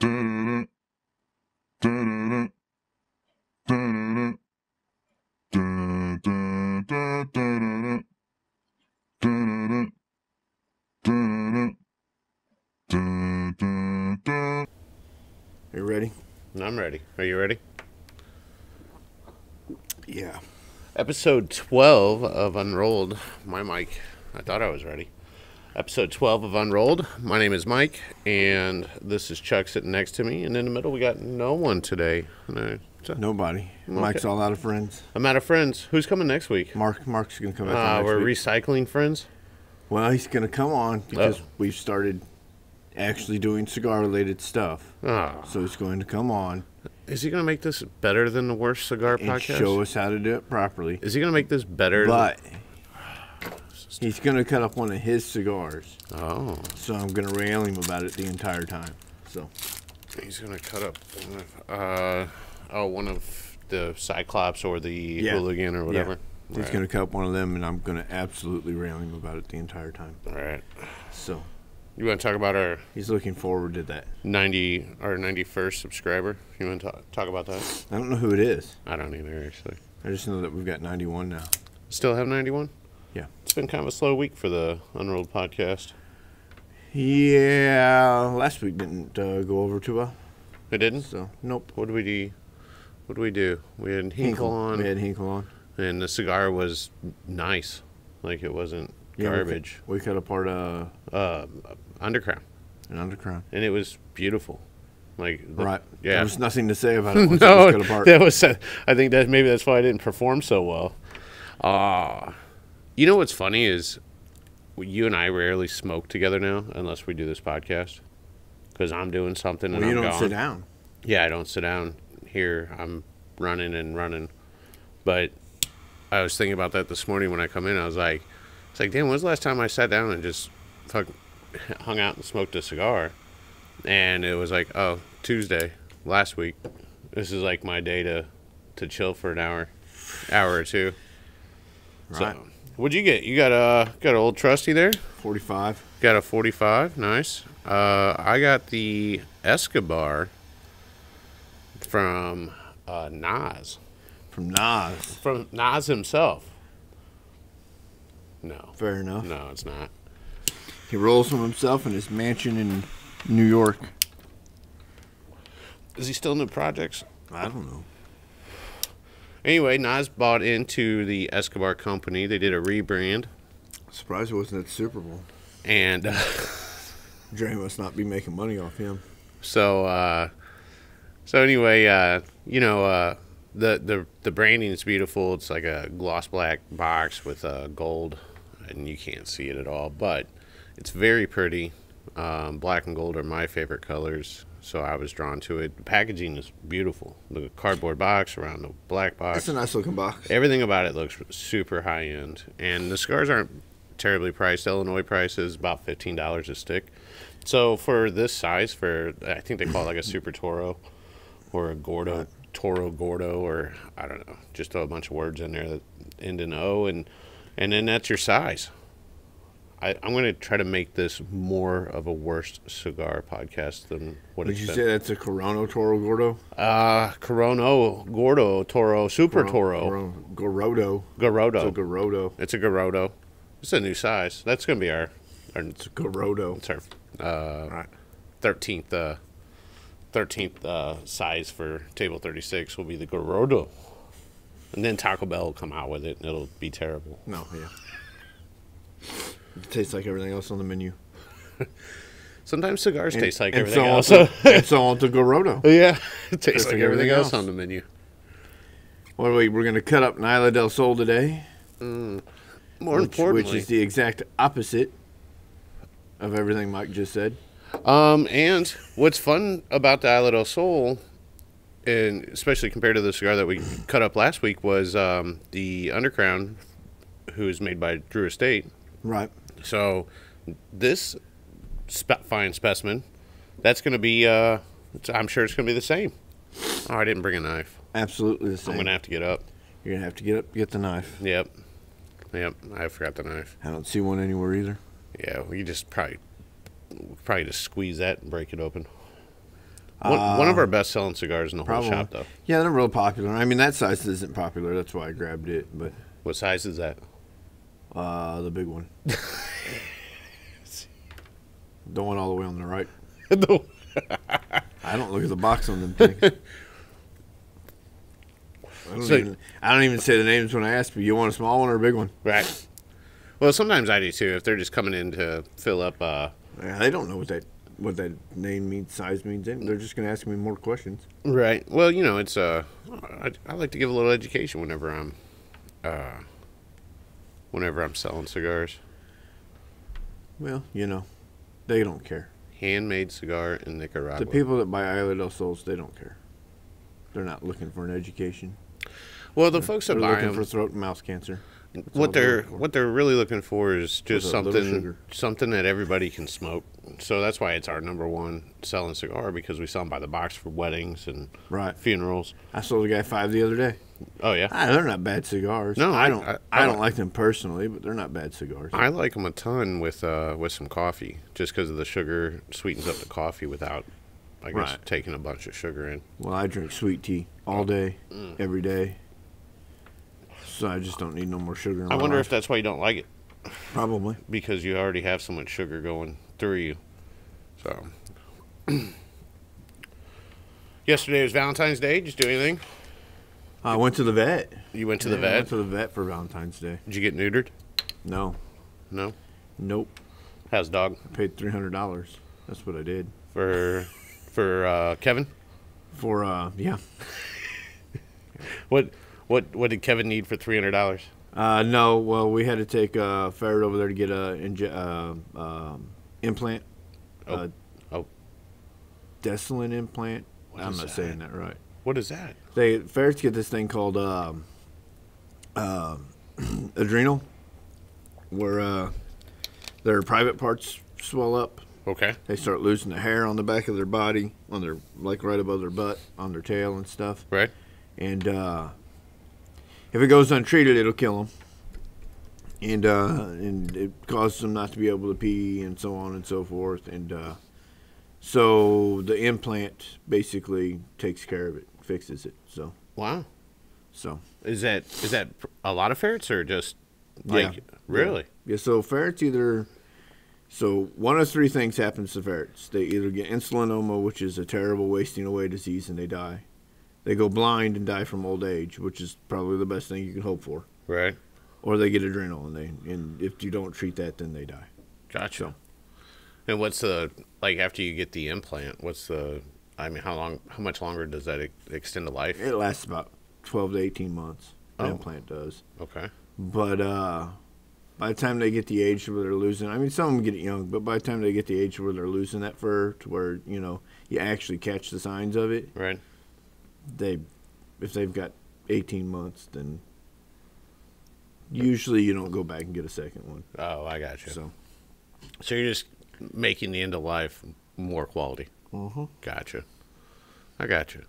You ready? I'm ready. Are you ready? Yeah. Episode 12 of Unrolled. My mic. I thought I was ready. Episode 12 of Unrolled. My name is Mike, and this is Chuck sitting next to me. And in the middle, we got no one today. So- Nobody. Mike's all out of friends. I'm out of friends. Who's coming next week? Mark Mark's gonna come back. Uh, we're week. recycling friends. well, he's gonna come on because Oh. we've started actually doing cigar related stuff. Oh, So he's going to come on is he going to make this better than the worst cigar and podcast? show us how to do it properly. Is he going to make this better? But he's gonna cut up one of his cigars. oh, So I'm gonna rail him about it the entire time. So he's going to cut up one of, uh, oh, one of the Cyclops or the Yeah. Hooligan or whatever. he's Right. gonna cut up one of them, and I'm gonna absolutely rail him about it the entire time. All right. So You want to talk about our he's looking forward to that. 90 our 91st subscriber? You want to talk, talk about that? I don't know who it is. I don't either actually. I just know that we've got 91 now. Still have 91? Yeah. Been kind of a slow week for the Unrolled podcast. Yeah, last week didn't uh, go over too well. It didn't? So nope. What did we do? What did we do? We had Hinkle on, We had Hinkle on. and the cigar was nice. Like it wasn't Yeah, we cut- garbage. We cut, apart uh, Uh, Undercrown. an undercrown. And it was beautiful. Like the- Right. Yeah. There was nothing to say about it once it no, was cut apart. that was. I think that maybe that's why I didn't perform so well. Ah, you know what's funny is you and I rarely smoke together now unless we do this podcast because I'm doing something and well, you I'm don't gone. sit down. Yeah, I don't sit down here. I'm running and running, but I was thinking about that this morning when I come in. I was like, "It's like, damn, when's the last time I sat down and just fuck hung out and smoked a cigar?" And it was like, "Oh, Tuesday last week. This is like my day to to chill for an hour, hour or two. Right. So, what'd you get? You got a got an old trusty there. 45. Got a 45. Nice. Uh, I got the Escobar from uh, Nas. From Nas. From Nas himself. No. Fair enough. No, it's not. He rolls from himself in his mansion in New York. Is he still in the projects? I don't know. Anyway, Nas bought into the Escobar company. They did a rebrand. Surprised it wasn't at the Super Bowl. And uh, Dre must not be making money off him. so, uh, so anyway, uh, you know, uh, the, the, the branding is beautiful. It's like a gloss black box with uh, gold, and you can't see it at all, but it's very pretty. Um, black and gold are my favorite colors, so I was drawn to it. The packaging is beautiful. The cardboard box around the black box. That's a nice looking box. Everything about it looks super high end, and the cigars aren't terribly priced. Illinois price is about fifteen dollars a stick. So for this size, for I think they call it like a Super Toro or a Gordo Toro Gordo, or I don't know, just throw a bunch of words in there that end in O, and and then that's your size. I, I'm going to try to make this more of a worst cigar podcast than what Would it's you been. say that's a Corono Toro Gordo? Uh, Corono, Gordo, Toro, Super Toro, Gorodo. Garodo. It's a Gorodo. It's a Garoto. It's a new size. That's gonna be our our It's a Gorodo. it's our uh Right. thirteenth uh thirteenth uh size for table thirty six will be the Garoto. And then Taco Bell will come out with it and it'll be terrible. No, yeah. It tastes like everything else on the menu. Sometimes cigars And- taste like and everything so else. On to, and so on to Gorodo. yeah. It tastes like like everything else else. on the menu. Well, wait, we're going to cut up Isla del Sol today, More which, importantly, which is the exact opposite of everything Mike just said. Um, and what's fun about the Isla del Sol, and especially compared to the cigar that we cut up last week, was um, the Undercrown, who is made by Drew Estate. Right. So this spe- fine specimen, that's going to be, uh, it's- I'm sure it's going to be the same. Oh, I didn't bring a knife. Absolutely the same. I'm going to have to get up. You're going to have to get up, get the knife. Yep. Yep. I forgot the knife. I don't see one anywhere either. Yeah, we just probably probably just squeeze that and break it open. One, one of our best selling cigars in the whole shop, though. Yeah, they're real popular. I mean, that size isn't popular. That's why I grabbed it. But What size is that? Uh, the big one, the one all the way on the right. No. I don't look at the box on them things. I don't, So- even, I don't even say the names when I ask you. You want a small one or a big one? Right. Well, sometimes I do too. If they're just coming in to fill up, uh, Yeah, they don't know what that what that name means, size means. They- They're just gonna ask me more questions. right. Well, you know, it's uh, I, I like to give a little education whenever I'm, uh, whenever I'm selling cigars. Well, you know, they don't care. Handmade cigar in Nicaragua. The people that buy Isla del Sols, they don't care. They're not looking for an education. well, the folks that They're buy looking them, for throat and mouth cancer. That's what they're for. what they're really looking for is just With a little something something that everybody can smoke. So that's why it's our number one selling cigar because we sell them by the box for weddings and right. funerals. I sold a guy five the other day. Oh yeah, Ah, they're not bad cigars. No, I I- don't. I- I, I don't like- them personally, but they're not bad cigars. I like them a ton with uh, with some coffee, just because of the sugar sweetens up the coffee without, I guess, Right. taking a bunch of sugar in. well, I drink sweet tea all day, Mm. every day. So I just don't need no more sugar. In I wonder life. if that's why you don't like it probably. because you already have so much sugar going through you. So. Yesterday was Valentine's Day. Did you do anything? I went to the vet. You went to the Yeah, I vet. went to the vet for Valentine's Day. Did you get neutered? No, No. nope. How's dog I paid three hundred dollars. That's what I did for for uh, Kevin? for. uh Yeah. What what what did Kevin need for three hundred dollars? Uh no. Well, we had to take a ferret over there to get a inje- uh, um, implant. Oh. Uh, Oh. Desolin implant. What I'm not that? saying that right. What is that? They ferrets get this thing called um, um adrenal, where uh, their private parts swell up. Okay. They start losing the hair on the back of their body, on their like right above their butt, on their tail and stuff. Right. And uh, if it goes untreated, it'll kill them. And uh, and it causes them not to be able to pee and so on and so forth. And uh, so the implant basically takes care of it, fixes it. So Wow. so. Is that is that a lot of ferrets or just like Yeah. really? Yeah, so ferrets either. So one of three things happens to ferrets. They either get insulinoma, which is a terrible wasting away disease, and they die. They go blind and die from old age, which is probably the best thing you can hope for. Right. Or they get adrenal, and they and if you don't treat that, then they die. Gotcha. And what's the like after you get the implant? What's the I mean, how long? How much longer does that ex- extend the life? It lasts about twelve to eighteen months. The Oh. implant does, Okay. but uh, by the time they get the age where they're losing, I mean, some of them get it young, but by the time they get the age where they're losing that fur, to where you know you actually catch the signs of it, Right. they if they've got 18 months then usually you don't go back and get a second one Oh, I got you. So, so you're just making the end of life more quality. Uh-huh. Gotcha. I gotcha.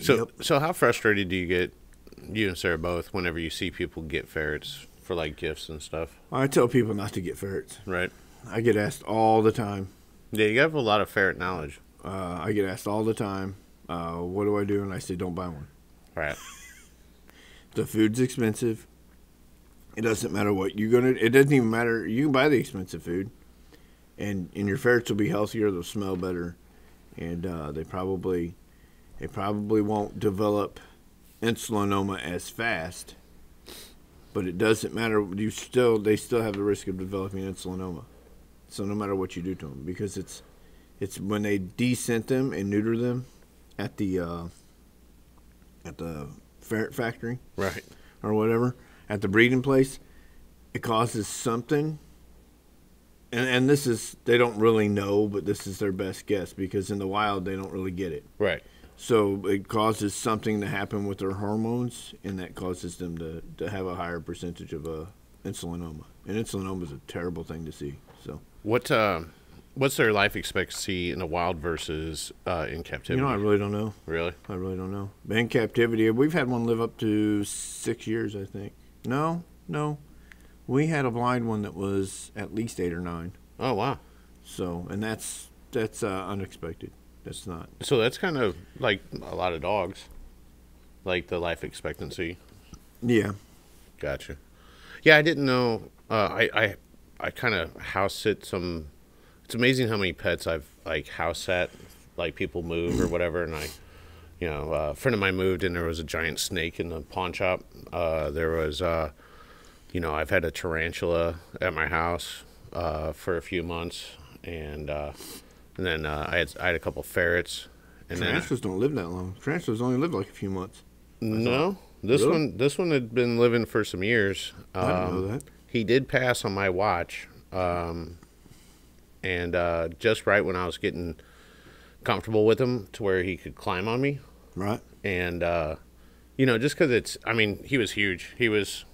So, Yep. so how frustrated do you get, you and Sarah both, whenever you see people get ferrets for like gifts and stuff? i tell people not to get ferrets Right. i get asked all the time Yeah, you have a lot of ferret knowledge. uh, i get asked all the time uh, what do i do and i say don't buy one Right. the food's expensive it doesn't matter what you're gonna it doesn't even matter you can buy the expensive food and and your ferrets will be healthier they'll smell better and uh, they probably they probably won't develop insulinoma as fast but it doesn't matter you still they still have the risk of developing insulinoma so no matter what you do to them because it's it's when they descent them and neuter them at the uh, at the ferret factory Right. or whatever at the breeding place, it causes something. And and this is they don't really know, but this is their best guess because in the wild they don't really get it. Right. So it causes something to happen with their hormones, and that causes them to, to have a higher percentage of uh, insulinoma. And insulinoma is a terrible thing to see. So What uh, what's their life expectancy in the wild versus uh, in captivity? you know, I really don't know. really? I really don't know. But in captivity, we've had one live up to six years, I think. No, no, we had a blind one that was at least eight or nine. Oh wow. So, and that's that's uh, unexpected. That's not. So that's kind of like a lot of dogs, like the life expectancy. Yeah. Gotcha. Yeah, I didn't know. Uh, I I I kind of house sit some. It's amazing how many pets I've like house sat, like people move or whatever, and I, you know, uh, a friend of mine moved and there was a giant snake in the pawn shop. Uh, there was, uh, you know, I've had a tarantula at my house uh, for a few months, and uh, and then uh, I had I had a couple ferrets, and then Tarantulas don't live that long. Tarantulas only live like a few months. no, this Really? one this one had been living for some years. I didn't Um, know that. he did pass on my watch um, and uh, just right when i was getting comfortable with him to where he could climb on me Right. and uh, you know just because it's i mean he was huge he was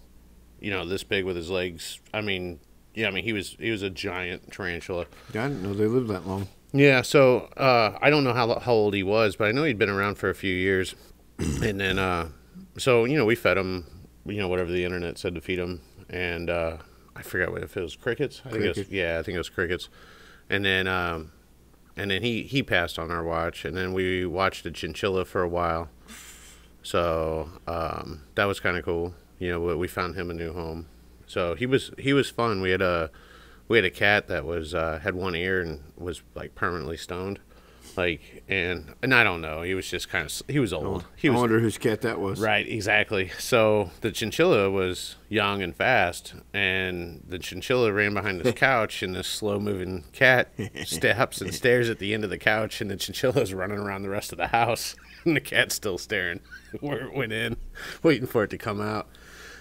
you know this big with his legs i mean yeah i mean he was he was a giant tarantula Yeah, I didn't know they lived that long. yeah, so uh, I don't know how how old he was, but I know he'd been around for a few years. and then, uh, so you know, we fed him, you know, whatever the internet said to feed him, and uh, I forgot what if it was crickets. I think it was, yeah, I think it was crickets. And then, um, and then he he passed on our watch, and then we watched a chinchilla for a while. So um, that was kind of cool. You know, we- we found him a new home. So he was he was fun. We had a we had a cat that was uh, had one ear and was like permanently stoned, like and and I don't know. He was just kind of he was old. He I wonder whose cat that was. right exactly. So the chinchilla was young and fast, and the chinchilla ran behind this couch, and this slow moving cat steps and stares at the end of the couch, and the chinchilla's running around the rest of the house, and the cat's still staring where it went in, waiting for it to come out.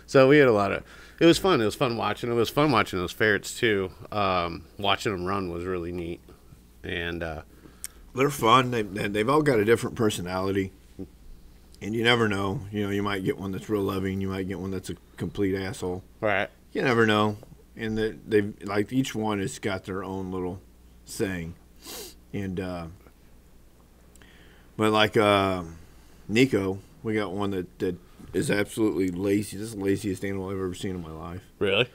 So we had a lot of. It was fun. It was fun watching. It was fun watching those ferrets too. Um, watching them run was really neat, and uh, They're fun. They, they- they've all got a different personality. And you never know. You know, you might get one that's real loving. You might get one that's a complete asshole. right, You never know. And they they like each one has got their own little saying. And uh but like uh Nico, we got one that, that is absolutely lazy. This is the laziest animal I've ever seen in my life. really,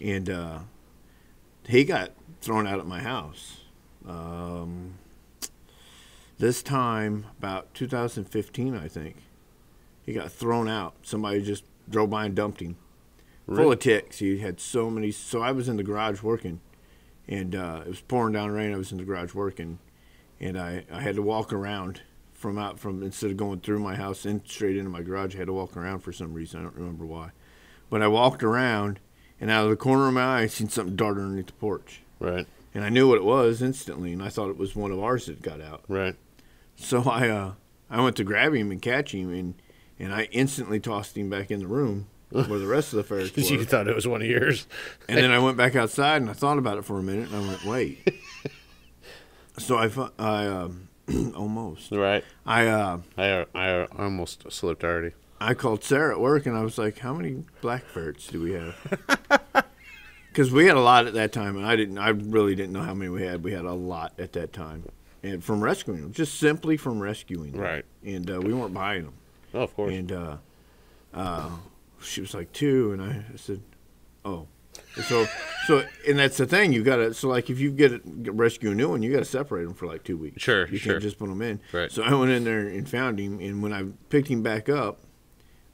and uh, he got thrown out of my house. Um, this time, about 2015, I think, he got thrown out. Somebody just drove by and dumped him, full of ticks. He had so many. So I was in the garage working, and uh, it was pouring down rain. I was in the garage working, and I, I had to walk around from out from instead of going through my house and straight into my garage. I had to walk around for some reason. I don't remember why, but I walked around and out of the corner of my eye, I seen something dart underneath the porch. right, And I knew what it was instantly, and I thought it was one of ours that got out. right, So I, uh, I went to grab him and catch him, and, and I instantly tossed him back in the room where the rest of the ferrets you were. thought it was one of yours. And then I went back outside, and I thought about it for a minute, and I went, wait. so I, I um, almost, Right, I, uh, I I almost slipped already. I called Sarah at work and I was like, "How many black ferrets do we have?" Because we had a lot at that time, and I didn't. I really didn't know how many we had. We had a lot at that time, and from rescuing them, just simply from rescuing them. Right. And uh, we weren't buying them. Oh, of course. And uh, uh, she was like two, and I said, "Oh." And so, so, and that's the thing. You got to. So, like, if you get, a, rescue a new one, you got to separate them for like two weeks. Sure, You sure. can't just put them in. Right. So I went in there and found him, and when I picked him back up,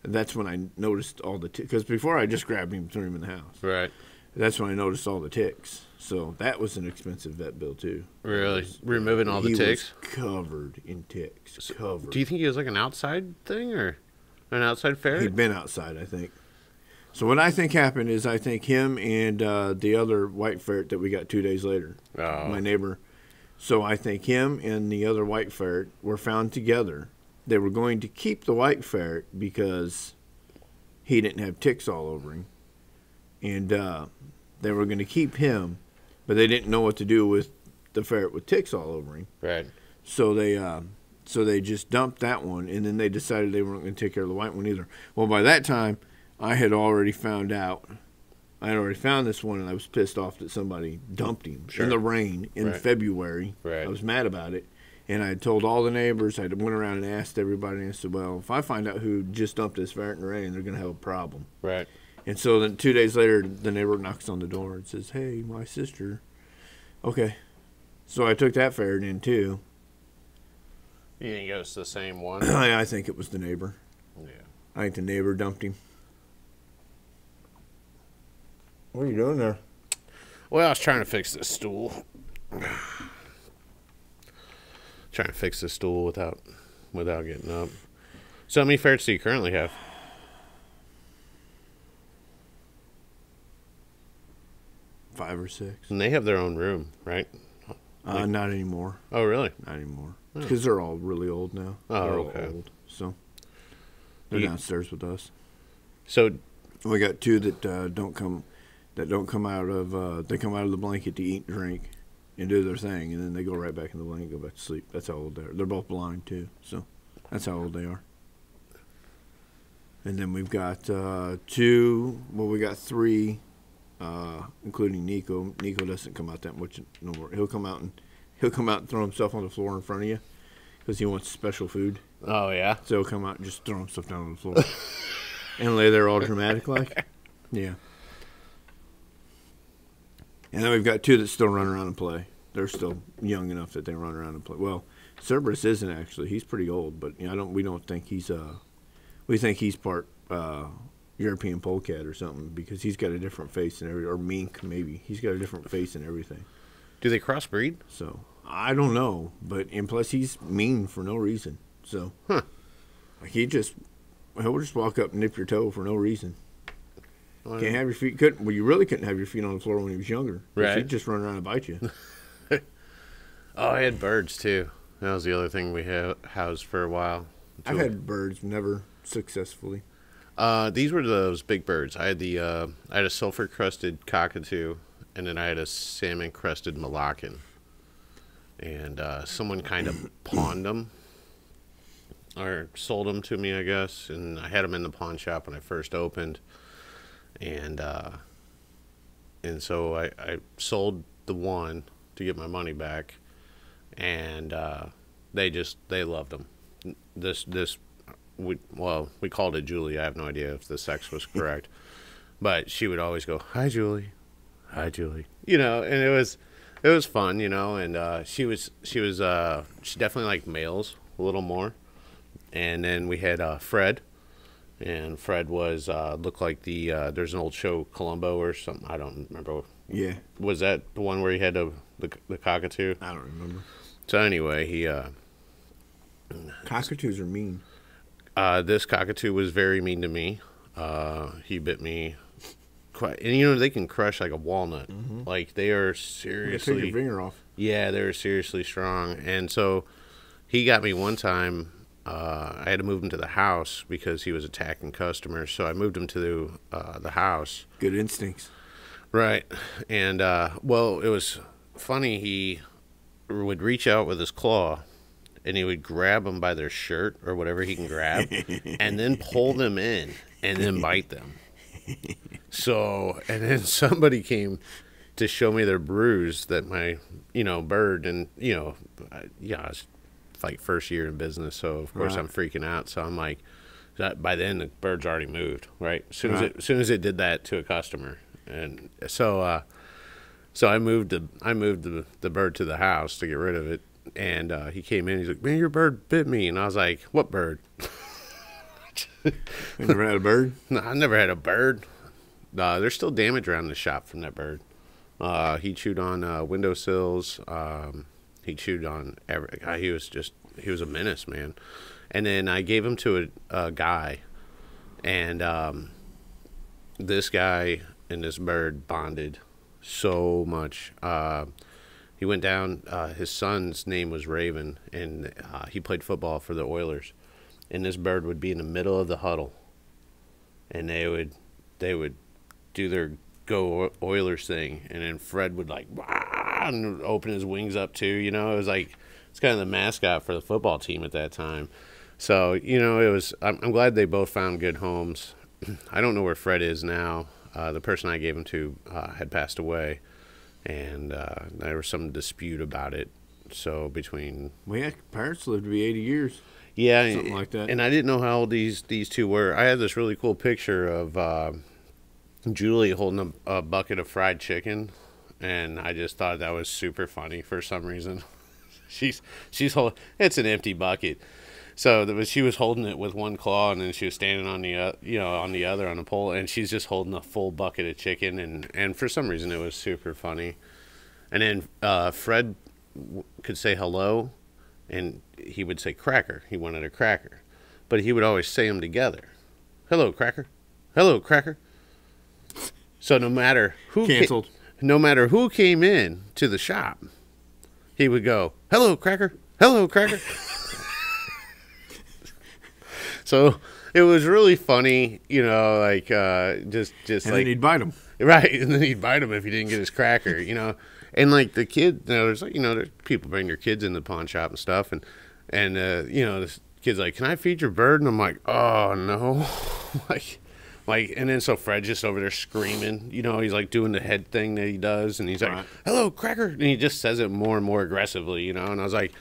that's when I noticed all the because before I just grabbed him and threw him in the house. right, That's when I noticed all the ticks. So that was an expensive vet bill too. really, uh, removing all the he ticks. was covered in ticks. Covered. Do you think he was like an outside thing or an outside ferret? He'd been outside, I think. So what I think happened is I think him and uh, the other white ferret that we got two days later, Oh. my neighbor. So I think him and the other white ferret were found together. They were going to keep the white ferret because he didn't have ticks all over him, and uh, they were going to keep him, but they didn't know what to do with the ferret with ticks all over him. Right. So they uh, so they just dumped that one, and then they decided they weren't going to take care of the white one either. Well, by that time, I had already found out. I had already found this one, and I was pissed off that somebody dumped him Sure. in the rain in Right. February. Right. I was mad about it, and I had told all the neighbors. I went around and asked everybody, and I said, "Well, if I find out who just dumped this ferret in the rain, they're going to have a problem." Right. And so then two days later, the neighbor knocks on the door and says, "Hey, my sister." Okay, so I took that ferret in too, You think it was the same one? I, I think it was the neighbor. yeah. I think the neighbor dumped him. What are you doing there? Well, I was trying to fix this stool. trying to fix this stool without without getting up. So how many ferrets do you currently have? Five or six. And they have their own room, right? Uh, not anymore. Oh, really? Not anymore. Oh. Because they're all really old now. Oh, they're okay. old. So they're You- downstairs with us. So We got two that uh, don't come that don't come out of uh, they come out of the blanket to eat and drink and do their thing and then they go right back in the blanket and go back to sleep. That's how old they're. They're both blind too, so that's how old they are. And then we've got uh, two. Well, we got three, uh, including Nico. Nico doesn't come out that much no more. He'll come out and he'll come out and throw himself on the floor in front of you because he wants special food. Oh yeah. So he'll come out and just throw himself down on the floor and lay there all dramatic like. Yeah. And then we've got two that still run around and play. They're still young enough that they run around and play. Well, Cerberus isn't actually. He's pretty old, but you know, I don't. We don't think he's uh, we think he's part uh, European polecat or something because he's got a different face and every or mink maybe. He's got a different face and everything. Do they crossbreed? So I don't know, but and plus he's mean for no reason. So Huh. like he just he'll just walk up and nip your toe for no reason. Well, Can't have your feet. Couldn't well, you really couldn't have your feet on the floor when he was younger. Right. He'd just run around and bite you. Oh, I had birds too. That was the other thing we ha- housed for a while. I've had birds, never successfully. Uh, these were those big birds. I had the uh, I had a sulfur crested cockatoo, and then I had a salmon crested Moluccan. And uh, someone kind of pawned them, or sold them to me, I guess. And I had them in the pawn shop when I first opened, and uh, and so I, I sold the one to get my money back, and uh, they just they loved them. This this we well we called it Julie. I have no idea if the sex was correct, but she would always go, "Hi, Julie, hi, Julie," you know, and it was it was fun, you know. And uh, she was she was uh, she definitely liked males a little more. And then we had uh, Fred, and Fred was uh, looked like the uh, there's an old show Columbo or something. I don't remember. Yeah, Was that the one where he had the the, the cockatoo? I don't remember. So anyway, he uh, Cockatoos are mean. Uh, this cockatoo was very mean to me. Uh, he bit me quite, and you know they can crush like a walnut. Like they are You take seriously, your finger off. yeah, they're seriously strong. And so he got me one time. Uh, I had to move him to the house because he was attacking customers. So I moved him to uh, the house. Good instincts. Right. And, uh, well, it was funny. He would reach out with his claw and he would grab them by their shirt or whatever he can grab and then pull them in and then bite them. So, and then somebody came to show me their bruise that my, you know, bird and, you know, I- yeah, it's like first year in business. So, of course, Right. I'm freaking out. So I'm like, that by then the bird's already moved, right? As soon as it, as soon as it did that to a customer, and so uh, so I moved the I moved the the bird to the house to get rid of it, and uh, he came in. He's like, "Man, your bird bit me," and I was like, "What bird?" You never had a bird? No, I never had a bird. Uh, there's still damage around the shop from that bird. Uh, he chewed on uh, windowsills. Um, he chewed on every. God, he was just he was a menace, man. And then I gave him to a, a guy, and um, this guy and this bird bonded so much. Uh, he went down. Uh, his son's name was Raven, and uh, he played football for the Oilers. And this bird would be in the middle of the huddle, and they would they would do their go Oilers thing, and then Fred would like and open his wings up too. You know, it was like it's kind of the mascot for the football team at that time. So you know, it was. I'm, I'm glad they both found good homes. I don't know where Fred is now. Uh, the person I gave him to uh, had passed away, and uh, there was some dispute about it. So between Well, yeah, parents lived to be 80 years. yeah, Something like that. And I didn't know how old these these two were. I had this really cool picture of uh, Julie holding a, a bucket of fried chicken, and I just thought that was super funny for some reason. she's she's holding. It's an empty bucket. So the, she was holding it with one claw, and then she was standing on the uh, you know on the other on the pole, and she's just holding a full bucket of chicken, and and for some reason it was super funny. And then uh, Fred could say hello, and he would say cracker. He wanted a cracker, but he would always say them together. Hello, cracker. Hello, cracker. So no matter who ca- no matter who came in to the shop, he would go, "Hello, cracker. Hello, cracker." so it was really funny, you know, like uh, just just And like then he'd bite him, Right, and then he'd bite him if he didn't get his cracker, you know. And like the kid, you know, there's like you know, there's people bring their kids in the pawn shop and stuff, and and uh, you know, this kid's like, "Can I feed your bird?" And I'm like, "Oh no," like, like, and then so Fred just over there screaming, you know, he's like doing the head thing that he does, and he's like, Right. "Hello, cracker," and he just says it more and more aggressively, you know. And I was like,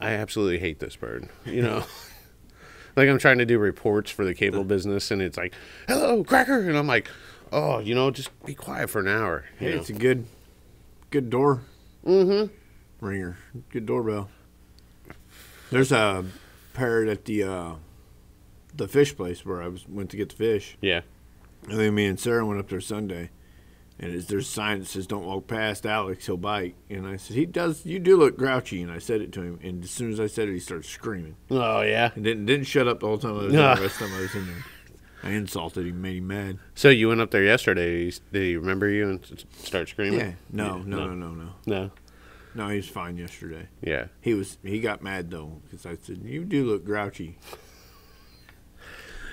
I absolutely hate this bird, you know. like I'm trying to do reports for the cable business, and it's like, "Hello, cracker," and I'm like, "Oh, you know, just be quiet for an hour." Hey, know? it's a good, good door. Mm-hmm. Ringer. Good doorbell. There's a parrot at the uh, the fish place where I was went to get the fish. yeah. And then me and Sarah went up there Sunday, and it's, there's a sign that says "Don't walk past Alex, he'll bite." And I said, "He does. You do look grouchy." And I said it to him, and as soon as I said it, he started screaming Oh yeah. and didn't didn't shut up the whole time I was there. The rest of the time I was in there. I insulted him, made him mad. So you went up there yesterday. Did he- remember you and start screaming? Yeah. No, Yeah, no, no, no, no. no. No, he was fine yesterday. Yeah. He was. He got mad though because I said, "You do look grouchy."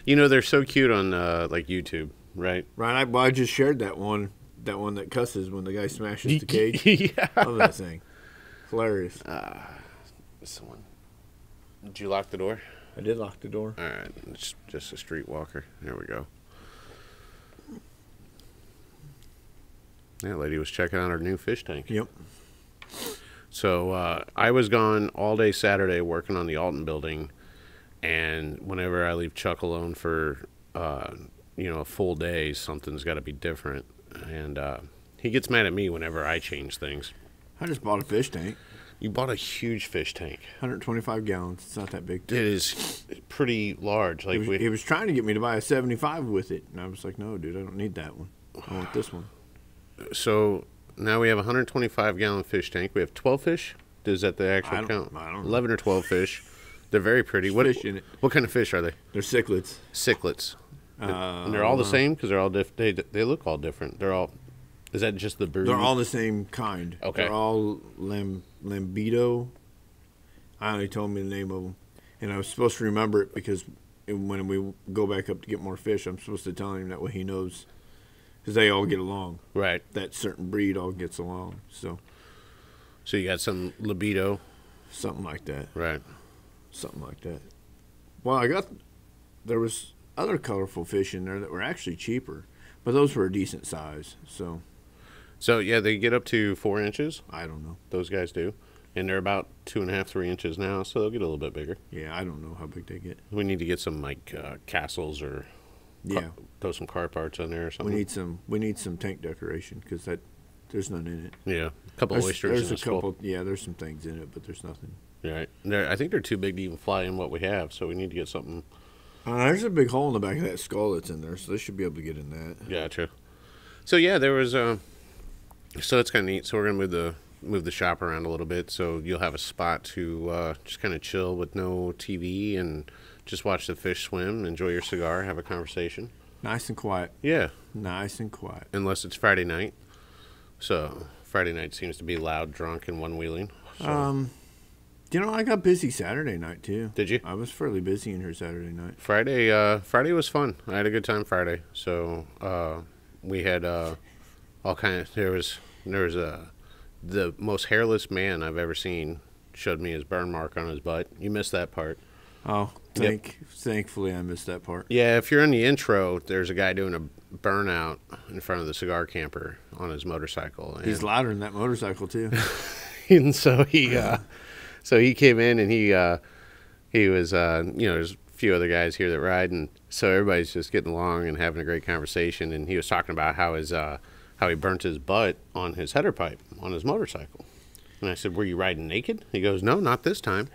You know they're so cute on uh, like YouTube, right? Right. I, well, I just shared that one. That one that cusses when the guy smashes the cage. yeah. Love that thing. Hilarious. Someone. Did you lock the door? I did lock the door. All right, it's just a streetwalker. There we go. That lady was checking out her new fish tank. Yep. So uh, I was gone all day Saturday working on the Alton building, and whenever I leave Chuck alone for uh, you know a full day, something's got to be different, and uh, he gets mad at me whenever I change things. I just bought a fish tank. You bought a huge fish tank. 125 gallons. It's not that big. It is pretty large. He Like was, we, he was trying to get me to buy a 75 with it, and I was like, "No, dude, I don't need that one. I want this one." so now we have a 125 gallon fish tank. We have 12 fish. Is that the actual count? I don't know. 11 or 12 fish. They're very pretty. There's What fish in it. what kind of fish are they? They're cichlids. Cichlids. Uh, and they're all the same because they're all diff- they they look all different. They're all. Is that just the brood? They're all the same kind. Okay. They're all lam- lambido. I only told me the name of them, and I was supposed to remember it because when we go back up to get more fish, I'm supposed to tell him that way he knows, because they all get along. right. That certain breed all gets along. So So you got some libido, something like that. right? Something like that. Well, I got there was other colorful fish in there that were actually cheaper, but those were a decent size. So So yeah, they get up to four inches. I don't know. Those guys do, and they're about two and a half, three inches now. So they'll get a little bit bigger. Yeah, I don't know how big they get. We need to get some like uh, castles or Yeah. throw some car parts on there or something. We need some. We need some tank decoration because that there's none in it. yeah, a couple There's, oysters. there's in a full. couple. Yeah, there's some things in it, but there's nothing. Right. They're, I think they're too big to even fly in what we have. So we need to get something. Uh, there's a big hole in the back of that skull that's in there, so they should be able to get in that. Gotcha. So yeah, there was. Uh, so that's kind of neat. So we're gonna move the move the shop around a little bit, so you'll have a spot to uh, just kind of chill with no TV and just watch the fish swim, enjoy your cigar, have a conversation. Nice and quiet. Yeah, Nice and quiet. unless it's Friday night. So Friday night seems to be loud, drunk, and one wheeling. So, Um, you know, I got busy Saturday night too. Did you? I was fairly busy in here Saturday night. Friday, uh, Friday was fun. I had a good time Friday. So uh, we had uh, all kind of. There was there was a the most hairless man I've ever seen. Showed me his burn mark on his butt. You missed that part. Oh, Yep. thank, thankfully I missed that part. Yeah, if you're in the intro, there's a guy doing a burnout in front of the cigar camper on his motorcycle. And, He's louder than that motorcycle too. and so he uh, so he came in and he uh, he was uh, you know there's a few other guys here that ride and so everybody's just getting along and having a great conversation and he was talking about how his uh, how he burnt his butt on his header pipe on his motorcycle And I said, "Were you riding naked?" He goes, "No, not this time."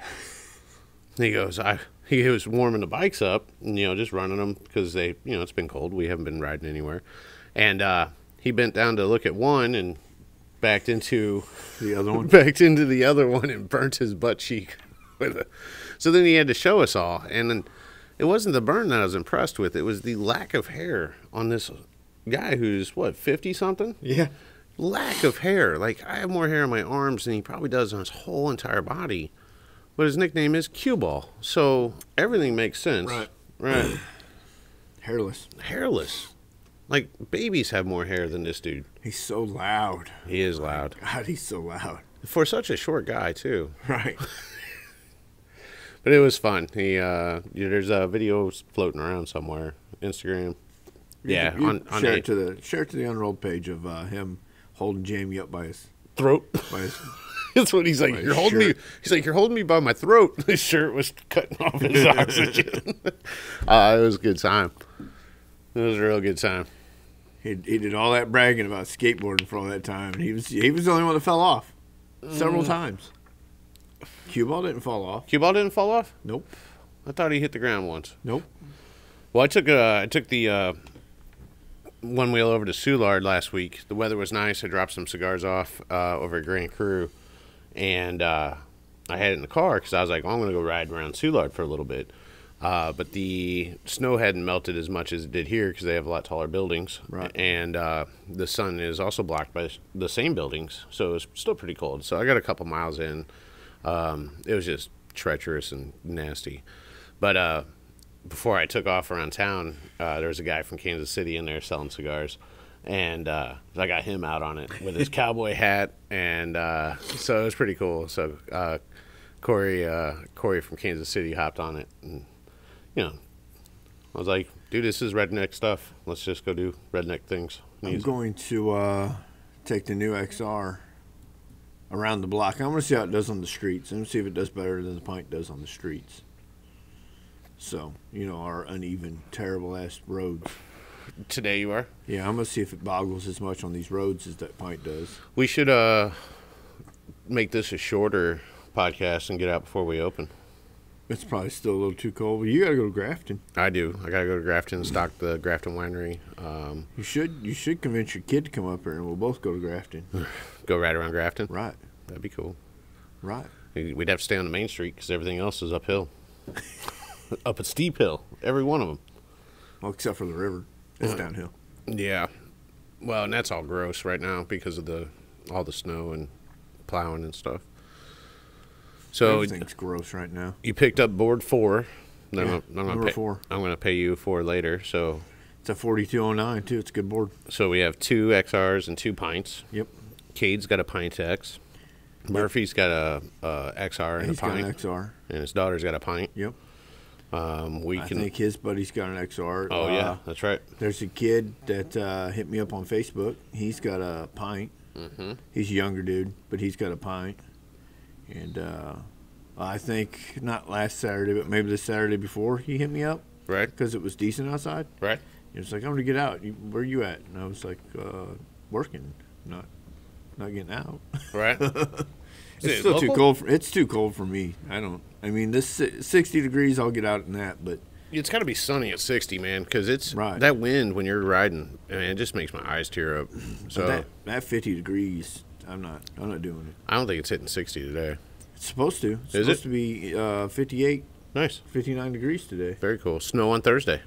And he goes, "I." He was warming the bikes up, you know, just running them because they, you know, it's been cold. We haven't been riding anywhere, and uh, he bent down to look at one and backed into The other one. backed into the other one and burnt his butt cheek with it. So then he had to show us all, and then it wasn't the burn that I was impressed with. It was the lack of hair on this guy who's what fifty something. Yeah. Lack of hair. Like I have more hair on my arms than he probably does on his whole entire body. But his nickname is Cue Ball, so everything makes sense. Right. Right. Hairless. Hairless. Like babies have more hair than this dude. He's so loud. He is loud God, he's so loud. for such a short guy too. Right. But it was fun. He uh, there's a video floating around somewhere, Instagram. Yeah, You on, on share it to the share it to the unrolled page of uh, him holding Jamie up by his throat. by his. That's what he's like. You're holding me. He's like, you're holding me by my throat. His shirt was cutting off his oxygen. uh, it was a good time. It was a real good time. He, he did all that bragging about skateboarding for all that time, and he was he was the only one that fell off several Mm. times. Cue ball didn't fall off. Cue ball didn't fall off. Nope. I thought he hit the ground once. Nope. Well, I took uh, I took the uh, one wheel over to Soulard last week. The weather was nice. I dropped some cigars off uh, over at Grand Cru, and uh, I had it in the car because I was like, well, I'm going to go ride around Soulard for a little bit. Uh, but the snow hadn't melted as much as it did here because they have a lot taller buildings, Right. and uh, the sun is also blocked by the same buildings, so it was still pretty cold. So I got a couple miles in. Um, it was just treacherous and nasty, but uh, before I took off around town, uh, there was a guy from Kansas City in there selling cigars, and uh, I got him out on it with his cowboy hat, and uh, so it was pretty cool. So uh, Corey, uh, Corey from Kansas City hopped on it, and know, I was like, "Dude, this is redneck stuff. Let's just go do redneck things." I'm going to uh, take the new XR around the block. I'm going to see how it does on the streets. I'm going to see if it does better than the pint does on the streets. So, you know, our uneven, terrible ass roads. Today you are. Yeah, I'm going to see if it boggles as much on these roads as that pint does. We should uh make this a shorter podcast and get out before we open. It's probably still a little too cold, but you got to go to Grafton. I do. I gotta go to Grafton, and stock the Grafton winery. Um, You should you should convince your kid to come up here and we'll both go to Grafton. go right around Grafton. right, That'd be cool. right. We'd have to stay on the main street because everything else is uphill. Up a steep hill, every one of them. Well, except for the river. It's Uh, downhill. Yeah. Well, and that's all gross right now because of the all the snow and plowing and stuff. So Everything's gross right now. you picked up board four. Yeah, I'm gonna number pay, four. I'm gonna pay you for later. So It's a 4209 too. It's a good board. so we have two XRs and two pints. Yep. Cade's got a pint X. Murphy's got a, a XR and He's a got pint, an XR. and his daughter's got a pint. Yep. Um, we I can. think his buddy's got an XR. oh Uh, yeah, that's right. There's a kid that uh, hit me up on Facebook. He's got a pint. Mm -hmm. He's a younger dude, but he's got a pint. And uh, I think not last Saturday, but maybe the Saturday before, he hit me up Right, because it was decent outside. right. He was like, "I'm gonna get out. You, where you at?" And I was like, uh, "Working, not not getting out." Right. It's it still too cold. For, it's too cold for me. I don't. I mean, this 60 degrees, I'll get out in that. But It's got to be sunny at 60, man, because it's Right. that wind when you're riding, man, it just makes my eyes tear up. So that that 50 degrees, I'm not. I'm not doing it. I don't think it's hitting 60 today. It's supposed to. It's Is supposed it? to be uh, 58, Nice, 59 degrees today. very cool. Snow on Thursday.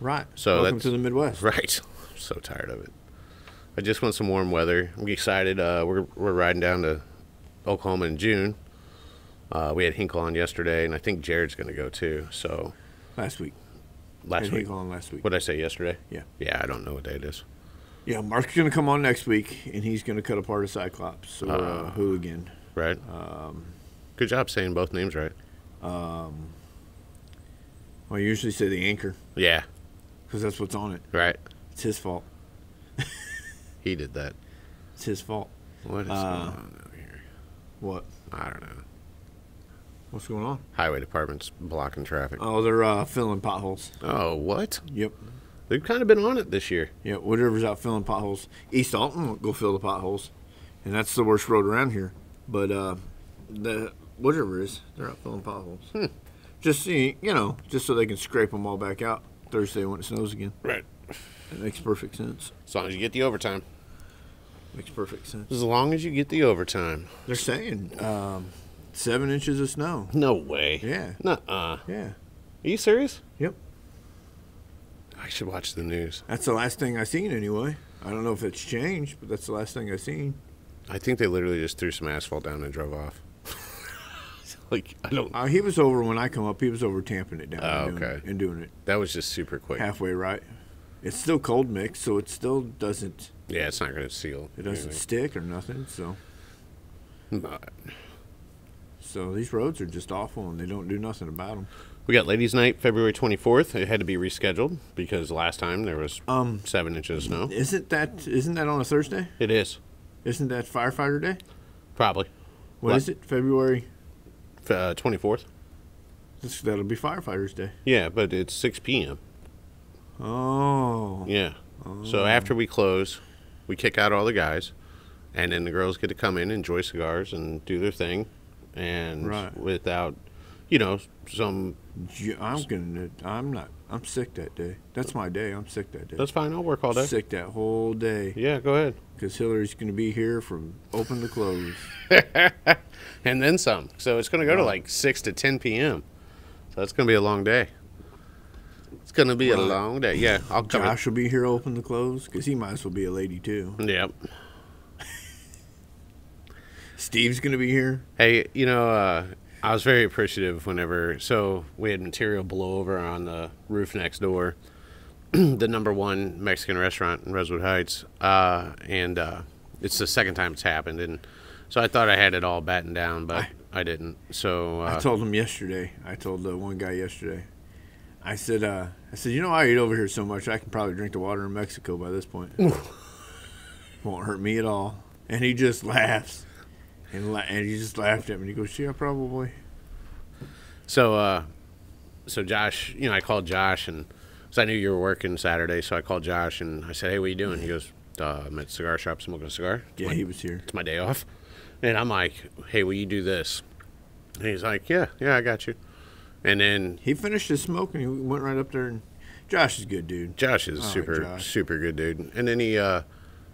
Right. So welcome that's- to the Midwest. Right. I'm so tired of it. I just want some warm weather. I'm excited. Uh, we're we're riding down to Oklahoma in June. Uh, we had Hinkle on yesterday, and I think Jared's going to go too. So Last week. last week, Hinkle on last week. what did I say yesterday? Yeah. Yeah, I don't know what day it is. Yeah, Mark's gonna come on next week, and he's gonna cut apart a Cyclops or Uh, a hooligan. Right. Um, Good job saying both names right. um, well, I usually say the anchor Yeah. because that's what's on it. Right. It's his fault. He did that. It's his fault. What is Uh, going on over here? What? I don't know. What's going on? Highway department's blocking traffic. Oh, they're uh, filling potholes. Oh, what? Yep. They've kind of been on it this year. Yeah, Wood River's out filling potholes. East Alton will go fill the potholes, and that's the worst road around here. But uh, the whatever it is, they're out filling potholes. Hmm. Just see, you know, just so they can scrape them all back out Thursday when it snows again. Right. It makes perfect sense. As long as you get the overtime. Makes perfect sense. As long as you get the overtime. They're saying um, seven inches of snow. No way. Yeah, Nuh-uh. yeah. Are you serious? Yep. I should watch the news. That's the last thing I seen anyway. I don't know if it's changed, but that's the last thing I seen. I think they literally just threw some asphalt down and drove off. like I don't. Uh, he was over when I come up. He was over tamping it down Oh, and, doing, okay. and doing it That was just super quick. halfway right. It's still cold mix, so it still doesn't Yeah, it's not going to seal. it doesn't anything. stick or nothing. So But so these roads are just awful, and they don't do nothing about them. We got ladies' night February 24th. It had to be rescheduled because last time there was Um, seven inches of snow. isn't that isn't that on a Thursday? It is Isn't that firefighter day? probably What What? is it? February. uh, 24th. This, that'll be firefighters day. Yeah, but it's 6 p.m. Oh, Yeah. So after we close, we kick out all the guys, and then the girls get to come in, enjoy cigars, and do their thing, and Right. without, you know, some. I'm gonna. I'm not. I'm sick that day. That's my day. I'm sick that day. That's fine. I'll work all day. Sick that whole day Yeah, go ahead. because Hillary's gonna be here from open to close. and then some. So it's going to go to like 6 to 10 p.m. So that's going to be a long day. It's going to be a long day. Yeah, I'll come. in- Josh will be here open to close because he might as well be a lady too. Yep. Steve's gonna be here. Hey, you know, uh, I was very appreciative whenever. So we had material blow over on the roof next door, the number one Mexican restaurant in Rosewood Heights, uh, and uh, it's the second time it's happened. And so I thought I had it all battened down, but I, didn't. So uh, I told him yesterday. I told uh, one guy yesterday. I said, uh, I said, you know, I eat over here so much, I can probably drink the water in Mexico by this point. Won't hurt me at all. And he just laughs, and la- and he just laughed at me. He goes, yeah, probably. So, uh, so Josh, you know, I called Josh and because I knew you were working Saturday, so I called Josh and I said, "Hey, what are you doing?" He goes, uh, "I'm at cigar shop smoking a cigar. Yeah, he was here. it's my day off." And I'm like, "Hey, will you do this?" And he's like, "Yeah, yeah, I got you." And then He finished his smoke and he went right up there. And Josh is good dude. Josh is super, Josh. super good dude. And then he, uh,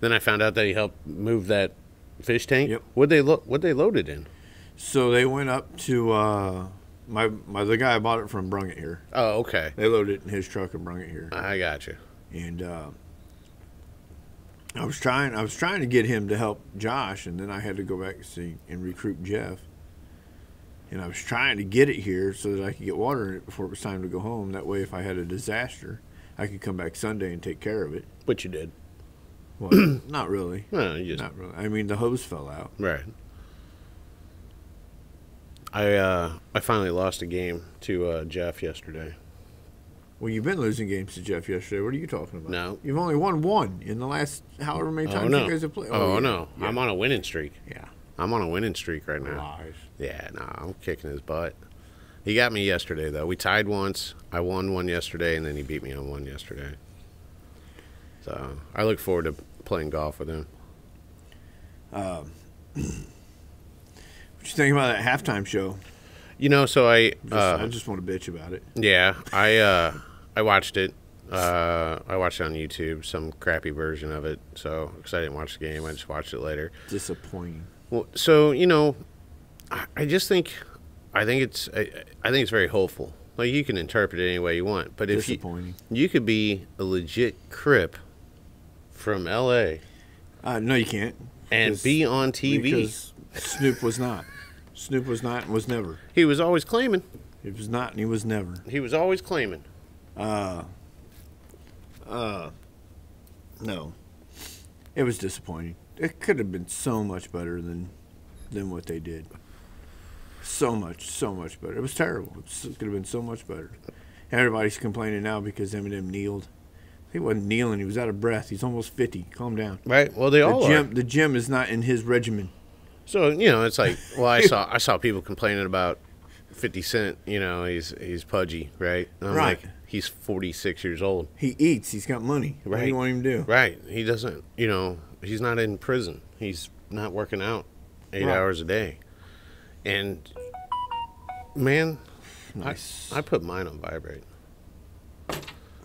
then I found out that he helped move that fish tank. Yep. What they lo- what they loaded in? So they went up to uh, my my the guy I bought it from brung it here. Oh, okay. They loaded it in his truck and brung it here. I got you. and uh, I was trying I was trying to get him to help Josh, and then I had to go back and see and recruit Jeff. And I was trying to get it here so that I could get water in it before it was time to go home. That way, if I had a disaster, I could come back Sunday and take care of it. What you did? Well, not really, Well, you just not really. I mean, the hose fell out. Right. I uh, I finally lost a game to uh, Jeff yesterday. Well, you've been losing games to Jeff yesterday. What are you talking about? No. you've only won one in the last however many Oh times no! you guys have played. Oh, yeah. no! Yeah. I'm on a winning streak. yeah. I'm on a winning streak right now. Lies. Yeah, no, I'm kicking his butt. He got me yesterday though. We tied once. I won one yesterday, and then he beat me on one yesterday. So I look forward to playing golf with him. Um, what you think about that halftime show? You know, so I Just, uh, I just want to bitch about it. Yeah, I uh, I watched it. Uh, I watched it on YouTube, some crappy version of it. So, because I didn't watch the game, I just watched it later. Disappointing. Well, so you know, I, I just think, I think it's, I, I think it's very hopeful. Like you can interpret it any way you want, but if you you could be a legit crip from L.A. Uh, no, you can't. and be on TV, Snoop was not. Snoop was not and was never. he was always claiming. He was not and he was never. He was always claiming. Uh, uh, no. It was disappointing. It could have been so much better than than what they did. So much, so much better. It was terrible. It, could have been so much better. Everybody's complaining now because Eminem kneeled. He wasn't kneeling. He was out of breath. He's almost fifty. Calm down. Right. Well, they all The are. gym, the gym is not in his regimen. So you know, it's like, well, I saw I saw people complaining about Fifty Cent. You know, he's he's pudgy, right? And I'm Right. like, he's forty six years old, He eats. He's got money. Right. What do you want him to do? right? He doesn't. You know, he's not in prison. He's not working out. eight Right. hours a day, and man, Nice. I, I put mine on vibrate.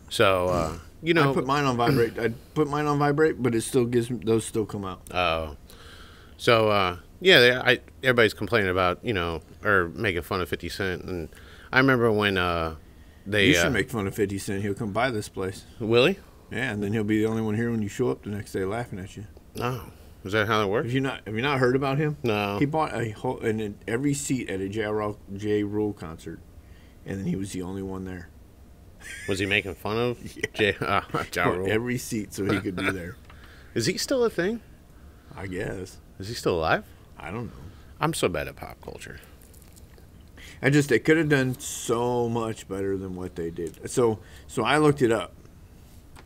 So uh, you know, I put mine on vibrate. I put mine on vibrate, but it still gives me, those still come out. Oh, so uh, yeah, they, I everybody's complaining about you know or making fun of Fifty Cent, and I remember when uh, they You should uh, make fun of Fifty Cent. He'll come by this place. Will he? Yeah, and then he'll be the only one here when you show up the next day laughing at you. Oh, is that how it works? Have you not? Have you not heard about him? No. He bought a whole and in every seat at a J. J. Rule concert, and then he was the only one there. Was he making fun of Jay? Uh, Ja Rule? every seat so he could be there. Is he still a thing? I guess. Is he still alive? I don't know. I'm so bad at pop culture. I just they could have done so much better than what they did. So so I looked it up,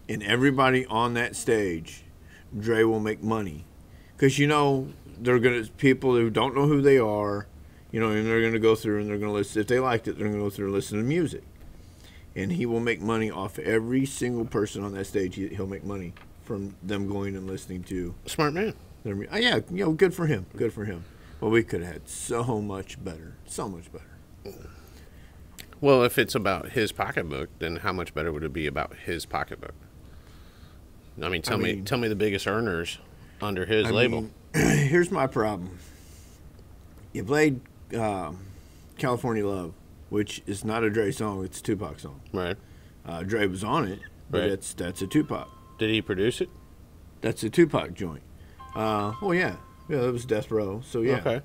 and everybody on that stage, Dre will make money, because you know they're gonna people who don't know who they are, you know, and they're gonna go through and they're gonna listen. If they liked it, they're gonna go through and listen to music, and he will make money off every single person on that stage. He, he'll make money from them going and listening to Smart man. their. mu- Oh, yeah, you know, good for him. Good for him. Well, we could have had so much better, so much better. Well, if it's about his pocketbook, then how much better would it be about his pocketbook? I mean, tell me, mean- tell me the biggest earners under his I label. mean, here's my problem. You played um, California Love, which is not a Dre song; it's a Tupac song. right? Uh, Dre was on it, but Right. that's that's a Tupac. Did he produce it? That's a Tupac joint. Uh, well, yeah, yeah, that was Death Row. So yeah. Okay.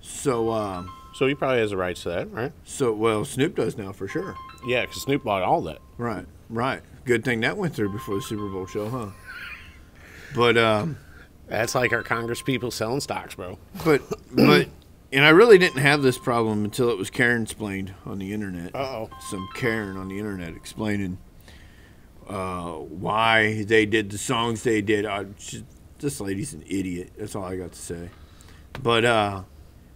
So um, So he probably has the rights to that, right? so well, Snoop does now for sure. Yeah, because Snoop bought all that. Right, right. Good thing that went through before the Super Bowl show, huh? But um, That's like our Congress people selling stocks, bro. but but and I really didn't have this problem until it was Karen explained on the internet. Uh-oh. Some Karen on the internet explaining uh, why they did the songs they did. I, she, this lady's an idiot. That's all I got to say. But uh,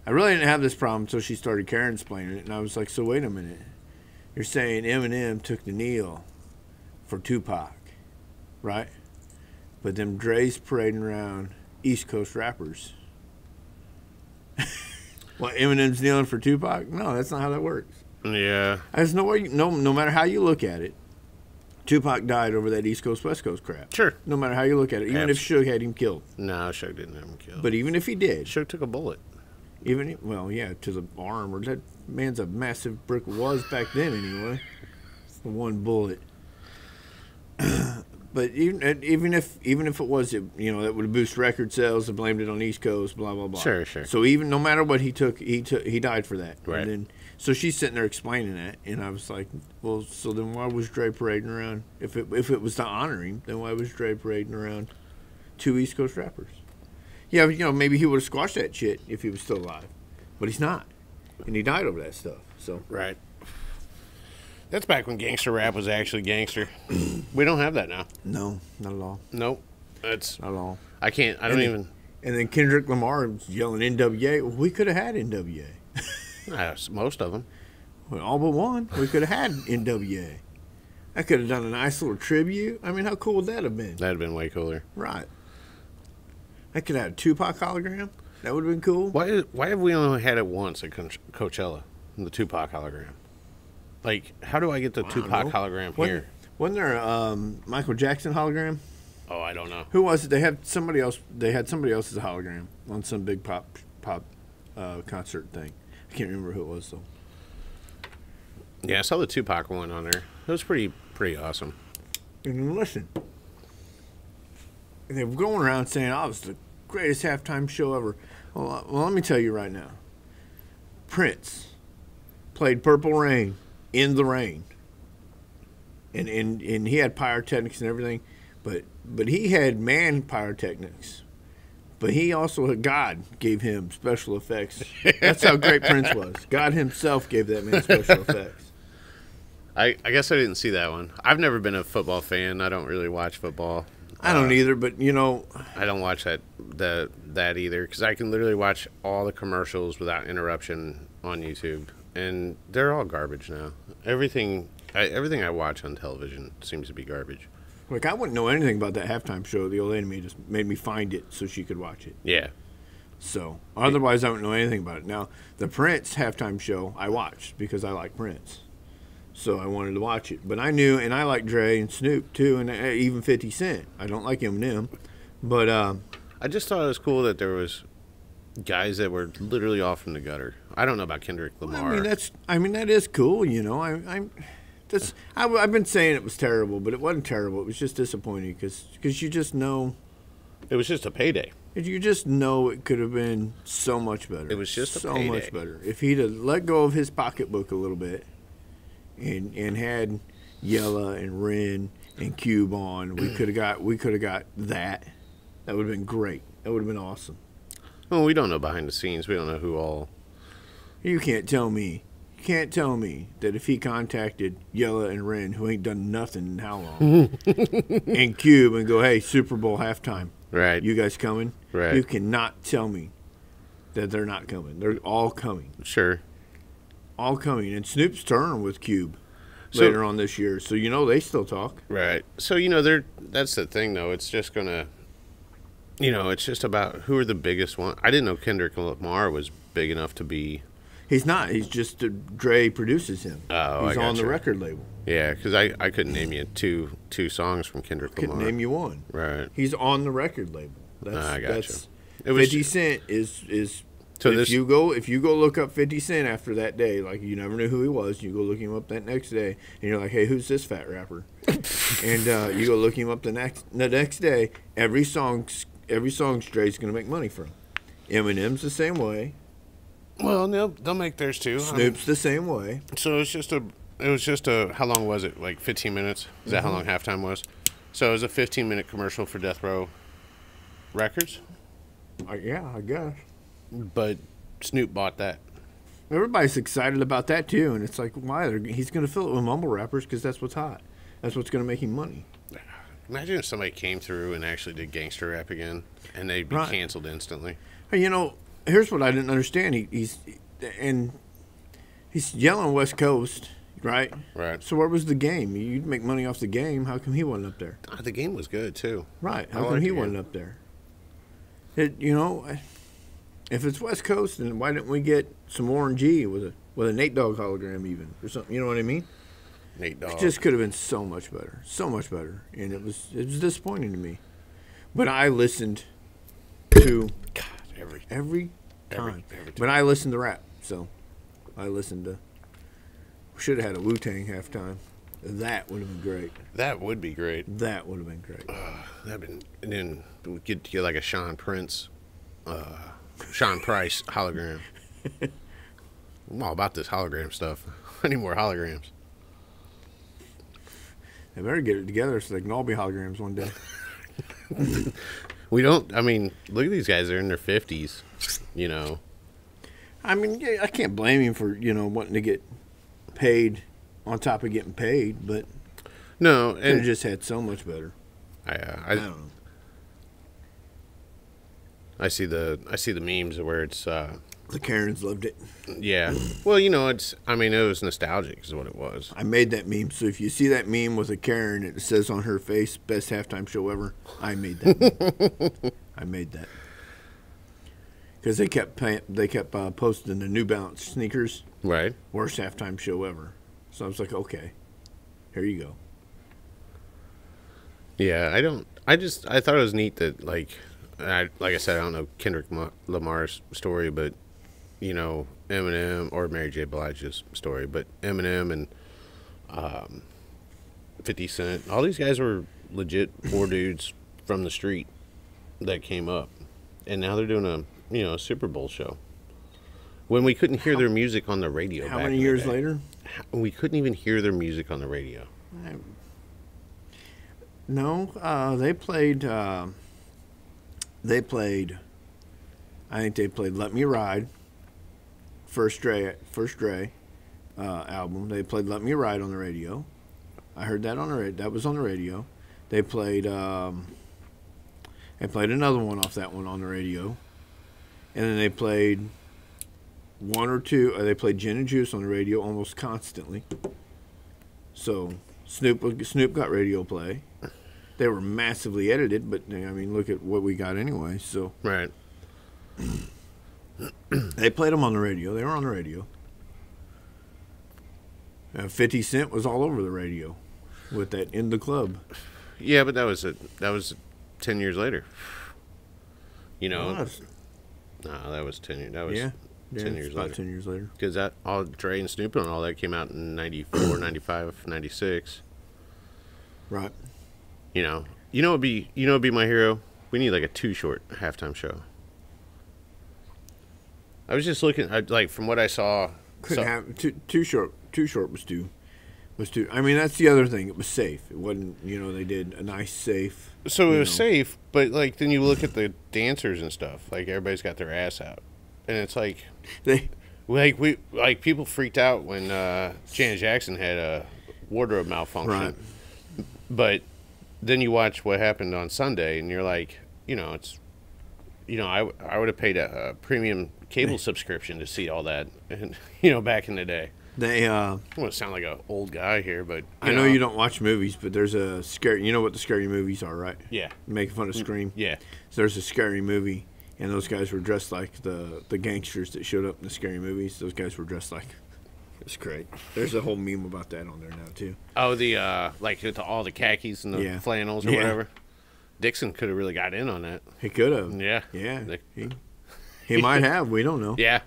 I really didn't have this problem until she started Karen explaining it, and I was like, so wait a minute. You're saying Eminem took the kneel for Tupac, right? But them Dre's parading around East Coast rappers. What Eminem's kneeling for Tupac? No, that's not how that works. Yeah. There's no way. You, no, no matter how you look at it, Tupac died over that East Coast West Coast crap. Sure. No matter how you look at it, even if Abs- Suge had him killed, No, Suge didn't have him killed. but even if he did, Suge took a bullet. even if- well, yeah, to the arm or that man's a massive brick was back then anyway. The one bullet. but even uh, even if even if it was it, you know that would boost record sales. They blamed it on East Coast. Blah blah blah. Sure, sure. So even no matter what he took, he took he died for that. Right. And then so she's sitting there explaining that, and I was like, well, so then why was Dre parading around? If it if it was to honor him, then why was Dre parading around two East Coast rappers? Yeah, you know maybe he would have squashed that shit if he was still alive, but he's not, and he died over that stuff. So Right. That's back when gangster rap was actually gangster. we don't have that now. no, not at all, Nope. That's not at all. I can't. I don't And- even. And then Kendrick Lamar yelling NWA. Well, we could have had NWA. Most of them. Well, all but one. We could have had NWA. I could have done a nice little tribute. I mean, how cool would that have been? That'd have been way cooler. Right. I could have had a Tupac hologram. That would have been cool. Why? Why have we only had it once at Coachella? The Tupac hologram. Like, how do I get the I don't Tupac know. hologram Wasn't- here? Wasn't there a um, Michael Jackson hologram? Oh, I don't know. Who was it? They had somebody else. They had somebody else's hologram on some big pop pop uh, concert thing. I can't remember who it was though. Yeah, I saw the Tupac one on there. It was pretty pretty awesome. And listen, they were going around saying, "Oh, it was the greatest halftime show ever." Well, uh, well, let me tell you right now. Prince played "Purple Rain" in the rain, and and and he had pyrotechnics and everything, but but he had man pyrotechnics. But he also God gave him special effects. That's how great Prince was. God Himself gave that man special effects. I, I guess I didn't see that one. I've never been a football fan. I don't really watch football. I don't Uh, either, but you know, I don't watch that the that either because I can literally watch all the commercials without interruption on YouTube, and they're all garbage now. Everything I, everything I watch on television seems to be garbage. Like I wouldn't know anything about that halftime show. The old lady made just made me find it so she could watch it. Yeah, So otherwise, I don't know anything about it. Now, the Prince halftime show I watched because I like Prince, so I wanted to watch it. But I knew, and I like Dre and Snoop too, and uh, even Fifty Cent. I don't like Eminem, but uh, I just thought it was cool that there was guys that were literally off from the gutter. I don't know about Kendrick Lamar. I mean that's I mean that is cool. You know, I, I'm that's I, have been saying it was terrible, but it wasn't terrible. It was just disappointing because you just know it was just a payday. You just know it could have been so much better. It was just so payday. much better if he'd have let go of his pocketbook a little bit, and and had Yella and Ren and Cube on. We could have got we could have got that. That would have been great. That would have been awesome. Well, we don't know behind the scenes. We don't know who all. You can't tell me. You can't tell me that if he contacted Yella and Ren, who ain't done nothing in how long, and Cube, and go, "Hey, Super Bowl halftime, right? You guys coming? Right. You cannot tell me that they're not coming. They're all coming. Sure. All coming. And Snoop's turn with Cube so, later on this year, so you know they still talk. Right. So you know they're that's the thing though. It's just gonna you know, it's just about who are the biggest one. I didn't know Kendrick Lamar was big enough to be. He's not. He's just uh, Dre produces him. Oh, he's on the record label. Yeah, because I, I couldn't name you two two songs from Kendrick couldn't Lamar. name you one. Right. He's on the record label. That's, I got that's, you. It was, Fifty Cent is is. So if this, you go if you go look up Fifty Cent after that day, like you never knew who he was, you go look him up that next day, and you're like, hey, who's this fat rapper? and uh, you go look him up the next the next day. Every song's every song Dre's going to make money from. Eminem's the same way. Well, they'll they'll make theirs too. Snoop's the same way. So it's just a it was just a how long was it? Like 15 minutes? Is that mm-hmm. how long halftime was? So it was a 15 minute commercial for Death Row Records. Uh, yeah, I guess. But Snoop bought that. Everybody's excited about that too, and it's like, why? He's going to fill it with mumble rappers because that's what's hot. That's what's going to make him money. Imagine if somebody came through and actually did gangster rap again, and they'd be right. canceled instantly. You know, here's what I didn't understand. He, he's and he's yelling West Coast, right? Right. So where was the game? You'd make money off the game. How come he wasn't up there? Uh, the game was good too. Right. How I come he wasn't up there? It, you know, if it's West Coast, then why didn't we get some Warren G with a with a Nate Dogg hologram even or something? You know what I mean? Nate Dogg. It just could have been so much better, so much better, and it was it was disappointing to me. But I listened to God, every every time. Every, every time. But I listened to rap, so I listened to. Should have had a Wu Tang halftime. That would have been great. That would be great. That would have been great. Uh, that'd been and then we get to get like a Sean Prince, uh, Sean Price hologram. I'm all about this hologram stuff. I need more holograms. They better get it together so they can all be holograms one day. we don't. I mean, look at these guys; they're in their fifties. You know. I mean, I can't blame him for you know wanting to get paid on top of getting paid, but no, and just had so much better. I, uh, I, I don't know. I see the I see the memes where it's uh, the Karens loved it. Yeah. Well, you know, it's. I mean, it was nostalgic, is what it was. I made that meme. So if you see that meme with a Karen, it says on her face, "Best halftime show ever." I made that. I made that because they kept pay- they kept uh, posting the New Balance sneakers. Right. Worst halftime show ever. So I was like, okay, here you go. Yeah, I don't. I just I thought it was neat that like, I like I said, I don't know Kendrick Lamar's story, but you know, Eminem or Mary J. Blige's story, but Eminem and um, 50 Cent, all these guys were legit poor dudes from the street that came up. And now they're doing a, you know, a Super Bowl show. When we couldn't hear their music on the radio. How many years later? We couldn't even hear their music on the radio. No, uh, they played. Uh, they played. I think they played "Let Me Ride," first Dre first Dre uh, album. They played "Let Me Ride" on the radio. I heard that on the radio. That was on the radio. They played. Um, they played another one off that one on the radio, and then they played one or two. Uh, they played Gin and Juice on the radio almost constantly. So Snoop Snoop got radio play. They were massively edited, but I mean, look at what we got anyway. So right. they played them on the radio. They were on the radio. Uh, Fifty Cent was all over the radio with that in the club. Yeah, but that was a, that was ten years later. You know, no, that was ten years. That was yeah, yeah, 10 it's years about later. ten years later. because that all Dre and Snoop and all that came out in 94, 95, 96. Right. You know, you know, it'd be you know, it'd be my hero. We need like a Too Short halftime show. I was just looking, I, like from what I saw. Couldn't so- have too, Too Short. Too Short was too. Was too. I mean, that's the other thing. It was safe. It wasn't. You know, they did a nice safe. So it was know. safe, but like then you look at the dancers and stuff. Like everybody's got their ass out, and it's like, They. like we like people freaked out when uh, Janet Jackson had a wardrobe malfunction. Right. But then you watch what happened on Sunday, and you're like, you know, it's, you know, I I would have paid a, a premium cable subscription to see all that, and you know, back in the day. They. Uh, I want to sound like an old guy here, but I know you don't watch movies, but there's a scary. You know what the scary movies are, right? Yeah, Making fun of Scream. yeah, So there's a scary movie, and those guys were dressed like the the gangsters that showed up in the scary movies. Those guys were dressed like. It's great. There's a whole meme about that on there now too. Oh, the uh, like with all the khakis and the Yeah. flannels or Yeah. whatever. Dixon could have really got in on that. He could have. Yeah, Yeah. They- He, he might have. We don't know. yeah.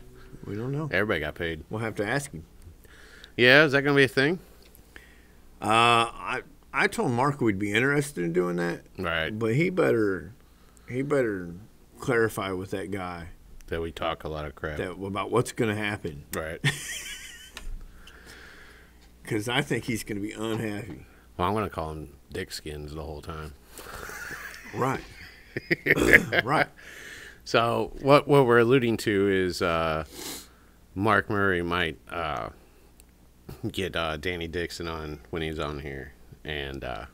We don't know. Everybody got paid. We'll have to ask him. Yeah, is that gonna be a thing? Uh, I I told Mark we'd be interested in doing that, Right. but he better he better clarify with that guy That we talk a lot of crap. that about what's going to happen Right. because I think he's going to be unhappy. Well, I'm gonna call him Dick Skins the whole time. Right. right. So what what we're alluding to is uh, Mark Murray might uh, get uh, Danny Dixon on when he's on here, and uh,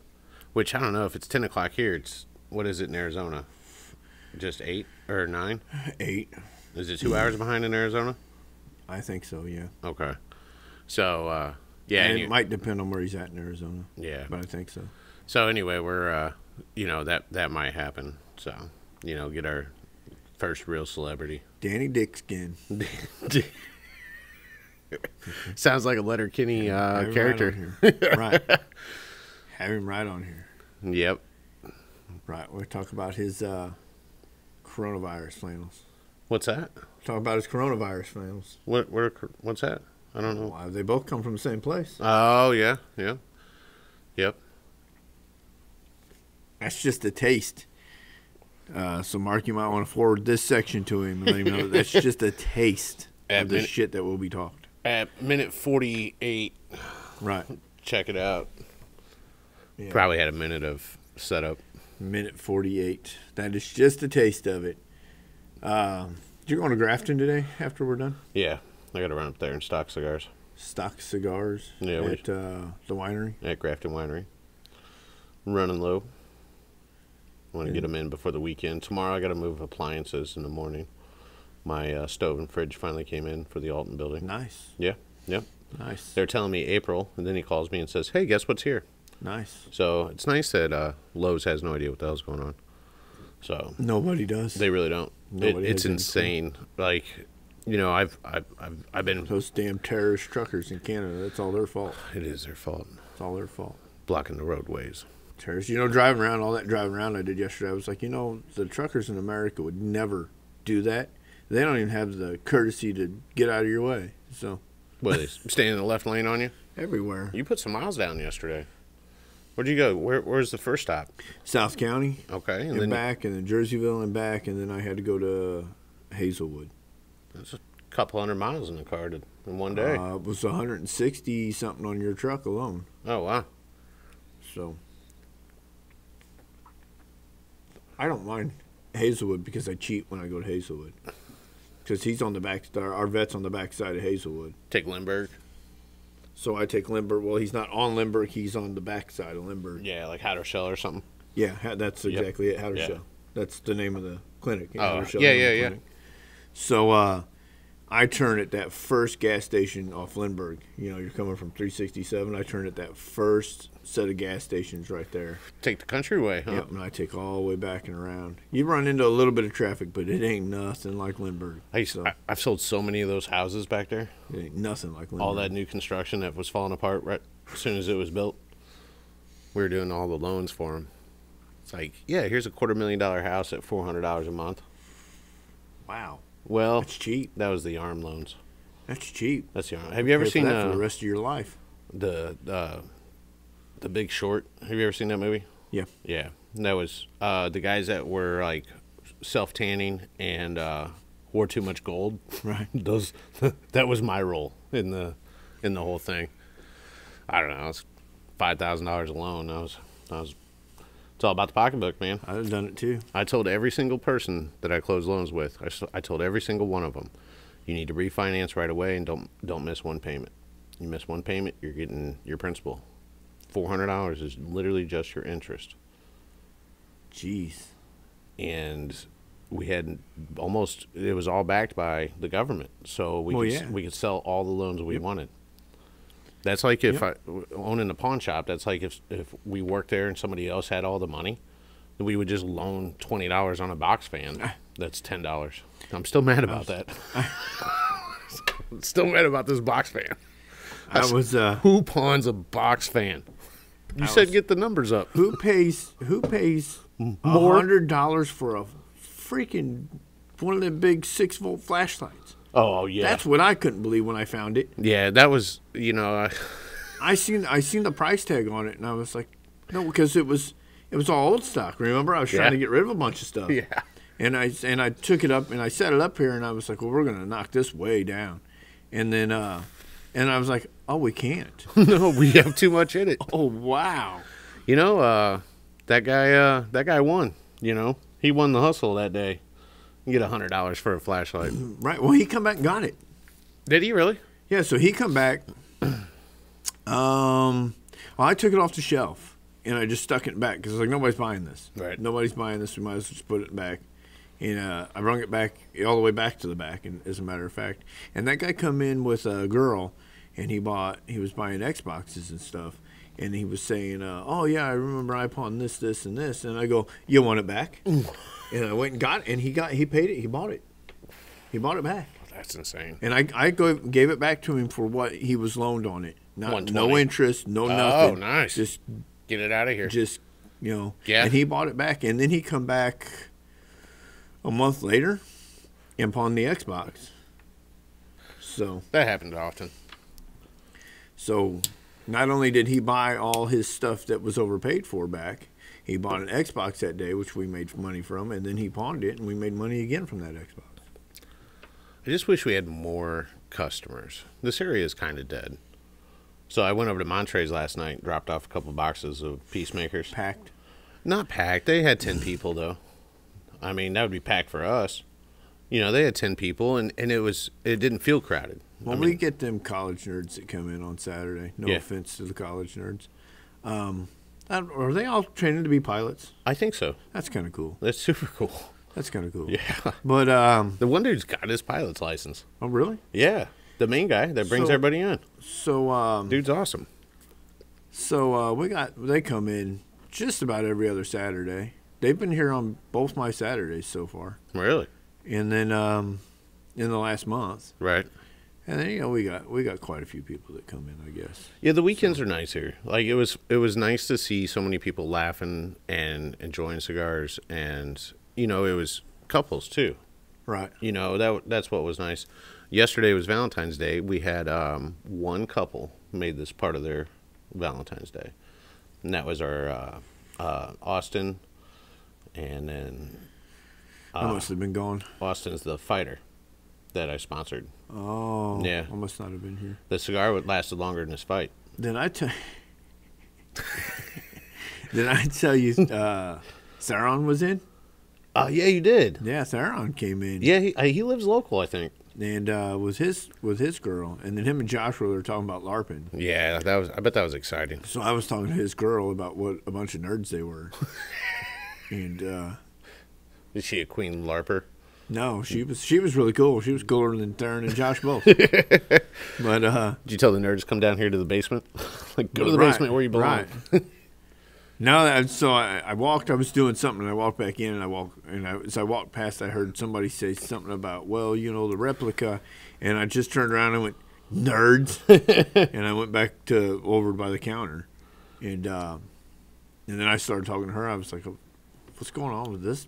which I don't know if it's ten o'clock here. It's what is it in Arizona? Just eight or nine? Eight. Is it two hours behind in Arizona? I think so. Yeah. Okay. So uh, yeah, and and it you- might depend on where he's at in Arizona, yeah. but I think so. So anyway, we're uh, you know that that might happen. So you know, get our first real celebrity. Danny Dickskin. Sounds like a Letterkenny Have uh, character. Right, right. Have him right on here. Yep. Right. We'll talk about his uh, coronavirus flannels. What's that? Talk about his coronavirus flannels. What? Are- What's that? I don't know. Why, they both come from the same place. Oh yeah, yeah, yep. That's just a taste. Uh, so, Mark, you might want to forward this section to him and let him know that that's just a taste At of the minute- shit that will be talked. At minute forty-eight, Right. check it out. Yeah. Probably had a minute of setup. Minute 48. That is just a taste of it. Um, you're going to Grafton today after we're done? Yeah, I got to run up there and stock cigars Stock cigars Yeah, at uh, the winery. at Grafton Winery. Running low. Want to get them in before the weekend. Tomorrow I got to move appliances in the morning. My uh, stove and fridge finally came in for the Alton building. Nice. Yeah, yeah. Nice. They're telling me April, and then he calls me and says, "Hey, guess what's here?" Nice. So it's nice that uh, Lowe's has no idea what the hell's going on. So Nobody does. they really don't. It, Nobody it's has any insane. Like, you know, I've I've I've, I've been. Those damn terrorist truckers in Canada. That's all their fault. It is their fault It's all their fault. blocking the roadways. Terrorists. You know, driving around, all that driving around I did yesterday, I was like, you know, the truckers in America would never do that. They don't even have the courtesy to get out of your way. So, What they staying in the left lane on you? everywhere. You put some miles down yesterday. Where'd you go? Where Where's the first stop? South County Okay, and and then back, and then Jerseyville and back, and then I had to go to Hazelwood. that's a couple hundred miles in the car to, in one day. Uh, it was 160 something on your truck alone. oh wow. So I don't mind Hazelwood because I cheat when I go to Hazelwood. Because he's on the back, our, vet's on the back side of Hazelwood. Take Lindbergh. So I take Lindbergh. Well, he's not on Lindbergh. He's on the back side of Lindbergh. Yeah, like Hattershell or something. Yeah, ha- that's Yep. exactly it. Hattershell. Yeah. That's the name of the clinic. Oh, yeah, yeah, yeah. Clinic. So uh, I turn at that first gas station off Lindbergh. You know, you're coming from 367. I turn at that first set of gas stations right there. Take the countryway, huh? Yep, and I take all the way back and around. You run into a little bit of traffic, but it ain't nothing like Lindbergh. I used, So, I, I've sold so many of those houses back there. it ain't nothing like Lindbergh. All that new construction that was falling apart right as soon as it was built. We were doing all the loans for them. It's like, yeah, here's a quarter million dollar house at four hundred dollars a month. Wow, Well, that's cheap. that was the arm loans. That's cheap. That's the arm. Have you ever seen that for uh, the rest of your life? the uh, the Big Short? Have you ever seen that movie? Yeah. Yeah, that was uh, the guys that were like self tanning and uh, wore too much gold. Right. Those that was my role in the in the whole thing. I don't know. It's five thousand dollars alone. I was I was. It's all about the pocketbook, man. I've done it too. I told every single person that I closed loans with. I told every single one of them, you need to refinance right away and don't don't miss one payment. You miss one payment, you're getting your principal. Four hundred dollars is literally just your interest. Jeez. and we had almost it was all backed by the government so we Well, could yeah. we could sell all the loans we wanted that's like if I owning a pawn shop that's like if if we worked there and somebody else had all the money then we would just loan $20 on a box fan. That's $10 i'm still mad about that. Still mad about this box fan. I was uh who pawns a box fan? You I said was- get the numbers up. Who pays who pays More? hundred dollars for a freaking one of the big six volt flashlights? Oh yeah That's what I couldn't believe when I found it. yeah that was you know I, I seen I seen the price tag on it and I was like, no, because it was it was all old stock. Remember, I was trying Yeah. to get rid of a bunch of stuff. yeah And I and I took it up and I set it up here and I was like, well, we're gonna knock this way down, and then uh, and I was like, oh, we can't. no, we have too much in it. oh wow. You know, uh, that guy, uh, that guy won. You know, he won the hustle that day. You get a hundred dollars for a flashlight. Right. Well, he come back and got it. Did he really? Yeah, so he come back. Um, well, I took it off the shelf and I just stuck it back because like nobody's buying this. Right. Nobody's buying this. We might as well just put it back. And uh, I brung it back all the way back to the back, and as a matter of fact, and that guy come in with a girl, and he bought he was buying Xboxes and stuff, and he was saying, uh, "Oh yeah, I remember I pawned this, this, and this," and I go, "You want it back?" and I went and got it, and he got he paid it, he bought it, he bought it back. That's insane. And I, I go, gave it back to him for what he was loaned on it. Not, no interest, no Oh, nothing. nice. Just, Get it out of here. just, you know. Yeah. And he bought it back, and then he come back a month later and pawned the Xbox. So, that happens often. so not only did he buy all his stuff that was overpaid for back, he bought an Xbox that day, which we made money from, and then he pawned it, and we made money again from that Xbox. I just wish we had more customers. This area is kind of dead. So I went over to Montrez last night, dropped off a couple boxes of peacemakers. Packed. Not packed. They had ten people though. I mean, that would be packed for us. You know, they had ten people, and, and it was it didn't feel crowded. Well, I we get them college nerds that come in on Saturday. No Yeah. offense to the college nerds. Um, are they all training to be pilots? I think so. That's kind of cool. That's super cool. That's kind of cool. Yeah. But um, The one dude's got his pilot's license. oh really? Yeah. The main guy that brings So- everybody in. So um, Dude's awesome. so uh, we got they come in just about every other Saturday. They've been here on both my Saturdays so far, Really? and then um, in the last month, Right. And then you know we got we got quite a few people that come in. I guess. Yeah, the weekends are nice here. Like it was it was nice to see so many people laughing and enjoying cigars and you know, it was couples too. Right. You know, that that's what was nice. Yesterday was Valentine's Day. We had um, one couple made this part of their Valentine's Day. And that was our uh, uh, Austin and then I must have been gone. Austin's the fighter that I sponsored. Oh. Yeah. I must not have been here. The cigar would lasted longer than this fight. Did I tell? Did I tell you? Uh, Saron was in. Oh yeah, you did. Yeah, Saron came in. Yeah, he uh, he lives local, I think. and uh, was his with his girl, and then him and Joshua were talking about LARPing. Yeah, that was. I bet that was exciting. So I was talking to his girl about what a bunch of nerds they were, and uh, Is she a queen larper? No, she was she was really cool. She was cooler than Theron and Josh both. but uh, Did you tell the nerds come down here to the basement? like, go to the Right, basement where you belong. right. no, so I, I walked. I was doing something, and I walked back in, and I walked, and I, as I walked past, I heard somebody say something about, well, you know, the replica, and I just turned around and went, nerds, and I went back to over by the counter, and uh, and then I started talking to her. I was like, what's going on with this?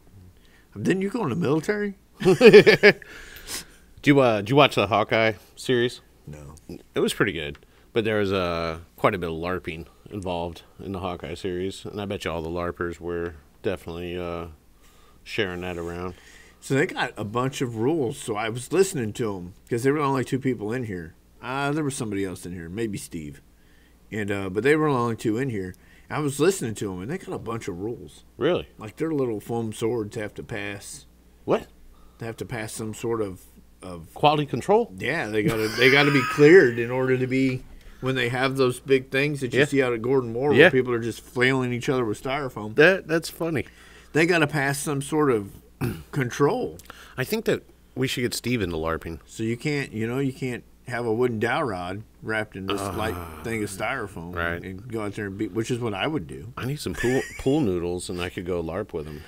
Didn't you go in the military? Do you uh, did you watch the Hawkeye series? No. It was pretty good, but there was uh, quite a bit of LARPing involved in the Hawkeye series, and I bet you all the LARPers were definitely uh, sharing that around. So they got a bunch of rules. So I was listening to them because there were only two people in here. Uh, there was somebody else in here, maybe Steve, and uh, but they were only two in here. I was listening to them, and they got a bunch of rules. Really? Like their little foam swords have to pass. What? Have to pass some sort of of Quality control? yeah. They got to they got to be cleared in order to be when they have those big things that you Yeah. see out at Gordon Moore Yeah. where people are just flailing each other with styrofoam. That that's funny. They got to pass some sort of control. I think that we should get Steve into LARPing. So you can't, you know, you can't have a wooden dowel rod wrapped in this ah, light thing of styrofoam, Right. And go out there and beat, which is what I would do. I need some pool pool noodles, and I could go LARP with him.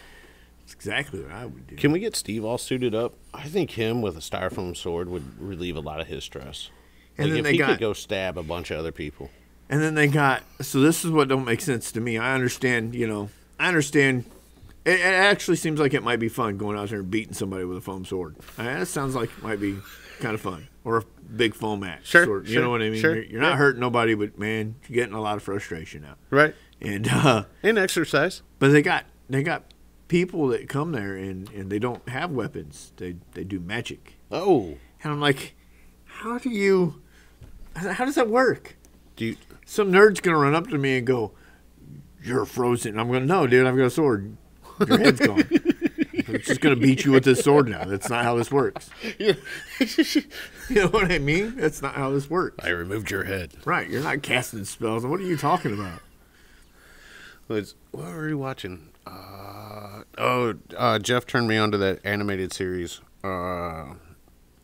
It's exactly what I would do. Can we get Steve all suited up? I think him with a styrofoam sword would relieve a lot of his stress. And like then if they he got- could go stab a bunch of other people. And then they got. So this is what don't make sense to me. I understand, you know, I understand. It, it actually seems like it might be fun going out there and beating somebody with a foam sword. Uh, that sounds like it might be kind of fun, or a big foam axe. Sure, sort- you sure, know what I mean. sure, You're, you're not yeah. hurting nobody, but man, you're getting a lot of frustration out. Right. And uh, And exercise. But they got they got people that come there and, and they don't have weapons. They they do magic. Oh. And I'm like, how do you how does that work? Do you, Some nerd's gonna run up to me and go, You're frozen. And I'm gonna no, dude, I've got a sword. Your head's gone. I'm just gonna beat you with this sword now. That's not how this works. You know what I mean? That's not how this works. I removed your head. Right. You're not casting spells. What are you talking about? Was what were you watching? Uh, oh, uh, Jeff turned me on to that animated series. Uh,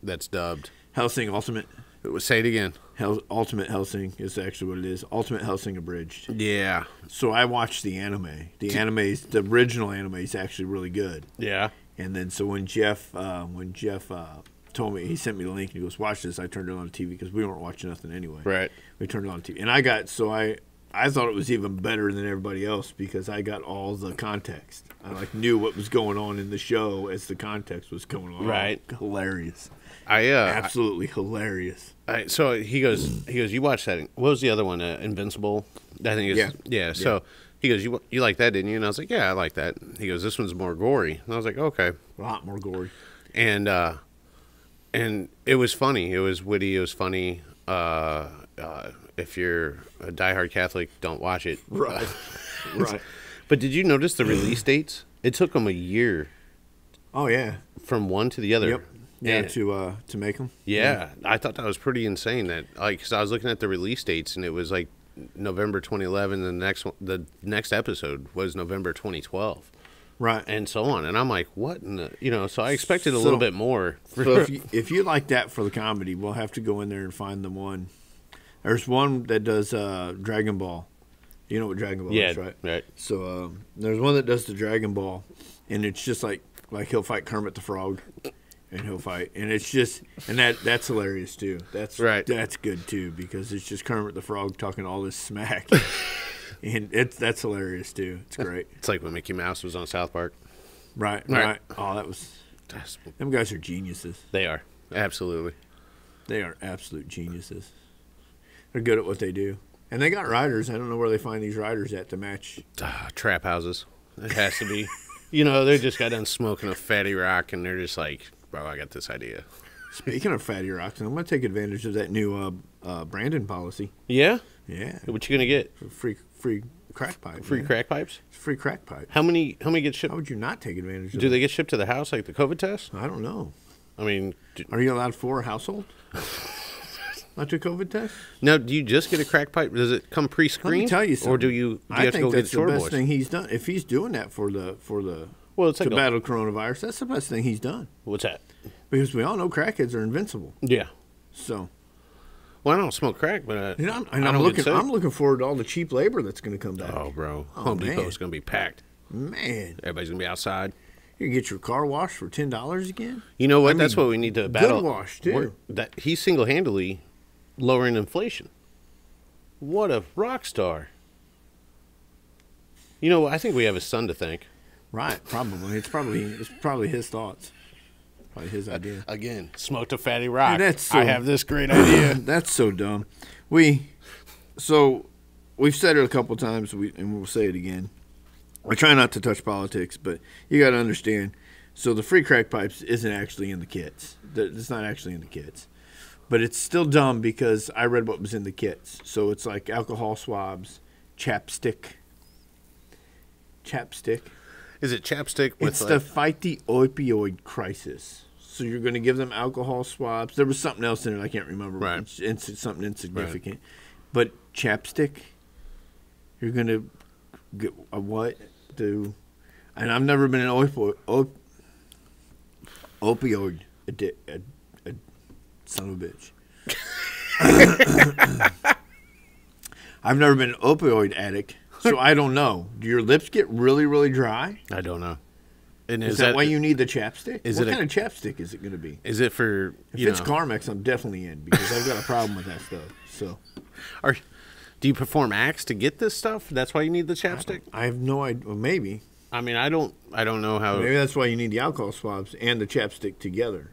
that's dubbed. Hellsing Ultimate. It was say it again. Hell, Ultimate Hellsing is actually what it is. Ultimate Hellsing Abridged. Yeah. So I watched the anime. The anime, the original anime, is actually really good. Yeah. And then so when Jeff, uh, when Jeff uh, told me, he sent me the link and he goes, "Watch this." I turned it on the TV because we weren't watching nothing anyway. Right. We turned it on the TV, and I got so I. I thought it was even better than everybody else because I got all the context. I like knew what was going on in the show as the context was going on. Right. Hilarious. I uh. Absolutely hilarious. I, so he goes. He goes. You watched that? What was the other one? Uh, Invincible. I think it's Yeah. yeah. So he goes. You you like that, didn't you? And I was like, yeah, I like that. He goes. This one's more gory. And I was like, okay. A lot more gory. and uh, and it was funny. It was witty. It was funny. Uh, uh, if you're a diehard Catholic, don't watch it. Right. right. But did you notice the release dates? It took them a year Oh yeah. from one to the other. Yep. Yeah. And- To uh to make them. yeah, I thought that was pretty insane. That like, cause I was looking at the release dates, and it was like November 2011. The next one, the next episode was November 2012, Right. and so on. And I'm like, what? In the, you know, so I expected a So- little bit more. So if you, if you like that for the comedy, we'll have to go in there and find the one. There's one that does uh, Dragon Ball. You know what Dragon Ball yeah, is, right? right. So um, there's one that does the Dragon Ball, and it's just like like he'll fight Kermit the Frog, and he'll fight, and it's just and that that's hilarious too. That's Right. That's good too because it's just Kermit the Frog talking all this smack, and it's that's hilarious too. It's great. It's like when Mickey Mouse was on South Park. Right. Right. Right. Oh, that was. Them guys are geniuses. They are absolutely. They are absolute geniuses. They're good at what they do. And they got riders. I don't know where they find these riders at to match. Ah, trap houses. It has to be. you know, they just got done smoking a fatty rock, and they're just like, "Bro, I got this idea." Speaking of fatty rocks, I'm going to take advantage of that new uh, uh, Brandon policy. Yeah. Yeah, What you gonna get? free free crack pipe. Free man. crack pipes? Free crack pipe. How many? How many get shipped? How would you not take advantage of? Do they get shipped to the house like the COVID test? I don't know. I mean, do, Are you allowed four household? Not to COVID test. now do you just get a crack pipe? Does it come Let me pre-screened? tell you something. Or do you? Do you I to think go that's the best boys? thing he's done. If he's doing that for the for the Well, it's to like a, battle coronavirus. That's the best thing he's done what's that? because we all know crackheads are invincible. Yeah. So Well, I don't smoke crack, but uh, you know, I'm, and I I'm looking. I'm looking forward to all the cheap labor that's going to come back. Oh, bro, Oh, Home man. Depot's gonna be packed. Man, Everybody's gonna be outside. you can get your car washed for ten dollars again. You know what? I That's mean, what we need to battle. wash, too. We're- That he's single handedly lowering inflation. What a rock star! You know, I think we have his son to thank. Right, probably. It's probably it's probably his thoughts. Probably his idea. Again, smoked a fatty rock. Hey, that's so- I have this great idea. That's so dumb. We so we've said it a couple times, we, and we'll say it again. I try not to touch politics, but you got to understand. So the free crack pipes isn't actually in the kits. It's not actually in the kits, but it's still dumb because I read what was in the kits. So it's like alcohol swabs, chapstick, chapstick. Is it chapstick with It's like, to fight the opioid crisis. So you're going to give them alcohol swabs. There was something else in it I can't remember. Right. It's, it's something insignificant. But chapstick, you're going to uh, get a what? Do and I've never been an opioid op, opioid addi- a, a, son of a bitch. I've never been an opioid addict, so I don't know. Do your lips get really, really dry? I don't know. And Is, that, why you need the chapstick? is what it a- kind of chapstick is it going to be? Is it for If it's know? Carmex, I'm definitely in because I've got a problem with that stuff. So Are, do you perform acts to get this stuff? That's why you need the chapstick. I have no idea. Well, maybe. I mean, I don't. I don't know how. Maybe that's why you need the alcohol swabs and the chapstick together.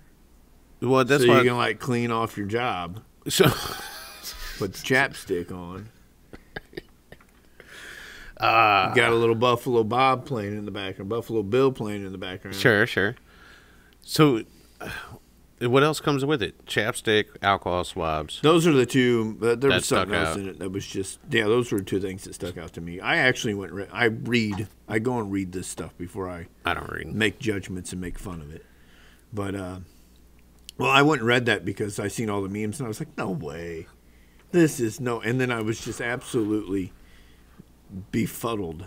Well, that's so why. you can like clean off your job, so, put chapstick on. Uh, got a little Buffalo Bob playing in the background, Buffalo Bill playing in the background. sure, sure. So, uh, what else comes with it? Chapstick, alcohol swabs. Those are the two. But there That was something else out. in it that was just yeah. Those were two things that stuck out to me. I actually went. Re- I read. I go and read this stuff before I I don't read. make judgments and make fun of it. But uh, well, I went and read that because I seen all the memes and I was like, no way, this is no. And then I was just absolutely befuddled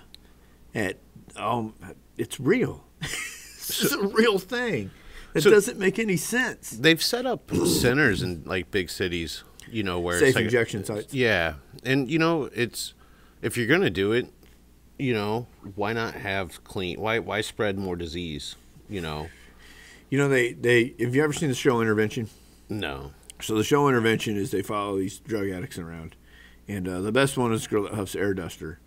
at um, it's real. this is a real thing. It So- doesn't make any sense. They've set up centers in like big cities. You know where Safe it's like, injection sites. Yeah, and you know it's if you're gonna do it, you know why not have clean? Why why spread more disease? You know, You know they they. Have you ever seen the show Intervention? no. So the show intervention is they follow these drug addicts around, and uh, the best one is girl that huffs air duster,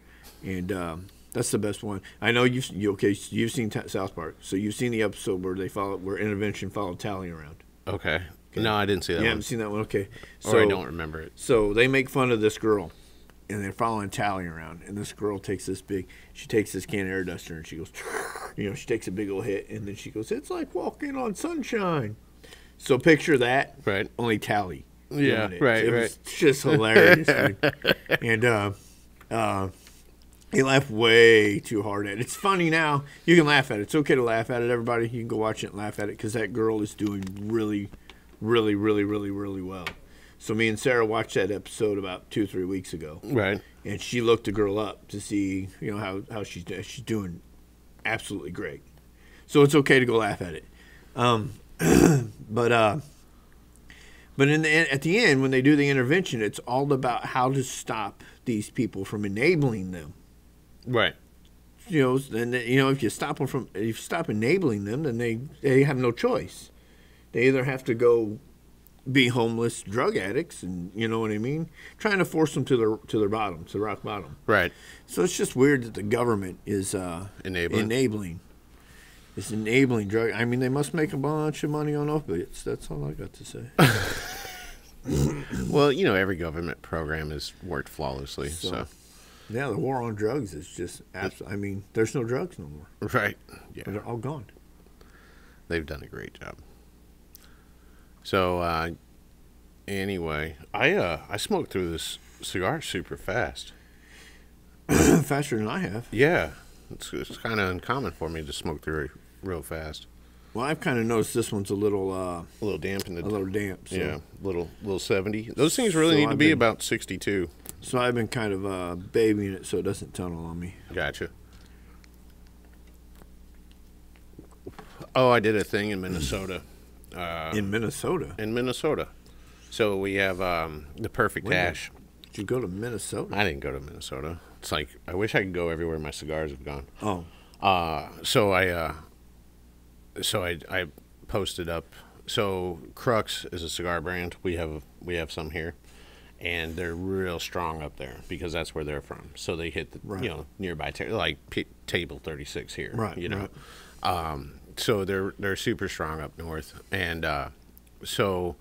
and um, that's the best one. I know you've you, okay. You've seen Ta South Park, so you've seen the episode where they follow where intervention followed Tally around. Okay. No, I didn't see that you one. haven't seen that one, okay? or I don't remember it. So they make fun of this girl, and they're following Tally around. And this girl takes this big, she takes this can of air duster, and she goes, you know, she takes a big old hit, and then she goes, "It's like walking on sunshine." So picture that, Right. Only Tally. Yeah, it. right, It was just hilarious. And uh, uh, he laughed way too hard at it. It's funny now. You can laugh at it. It's okay to laugh at it. Everybody, you can go watch it and laugh at it because that girl is doing really, really, really, really, really well. So me and Sarah watched that episode about two, three weeks ago, Right. and she looked the girl up to see, you know, how how she's doing. She's doing absolutely great. So it's okay to go laugh at it. Um, but uh, but in the at the end when they do the intervention, it's all about how to stop these people from enabling them. Right. You know, and you know if you stop them from if you stop enabling them, then they they have no choice. They either have to go be homeless drug addicts, and you know what I mean, trying to force them to their to their bottom, to rock bottom. Right. So it's just weird that the government is uh, Enabling. enabling. It's enabling drug. I mean, they must make a bunch of money on opiates. That's all I got to say. Well, you know, every government program has worked flawlessly. So, So- yeah, the war on drugs is just absolutely. I mean, there's no drugs no more. right. Yeah. They're all gone. They've done a great job. So, uh, anyway, I uh, I smoked through this cigar super fast. Faster than I have. Yeah, it's, it's kind of uncommon for me to smoke through it real fast. Well, I've kind of noticed this one's a little, uh, A little damp in the a little damp. So, yeah, little little seventy. Those things really So need to I've be been- about sixty two. So I've been kind of uh, babying it so it doesn't tunnel on me. Gotcha. Oh, I did a thing in Minnesota. Uh, in Minnesota. in Minnesota. So we have um, the perfect When did- hash. Did you go to Minnesota? I didn't go to Minnesota. It's like I wish I could go everywhere my cigars have gone. Oh, Uh, so I, uh, so I, I posted up. So Crux is a cigar brand. We have we have some here, and they're real strong up there because that's where they're from. So they hit the Right. you know nearby ta- like P- table thirty six here. Right, You know. right. Um, so they're they're super strong up north, and uh, so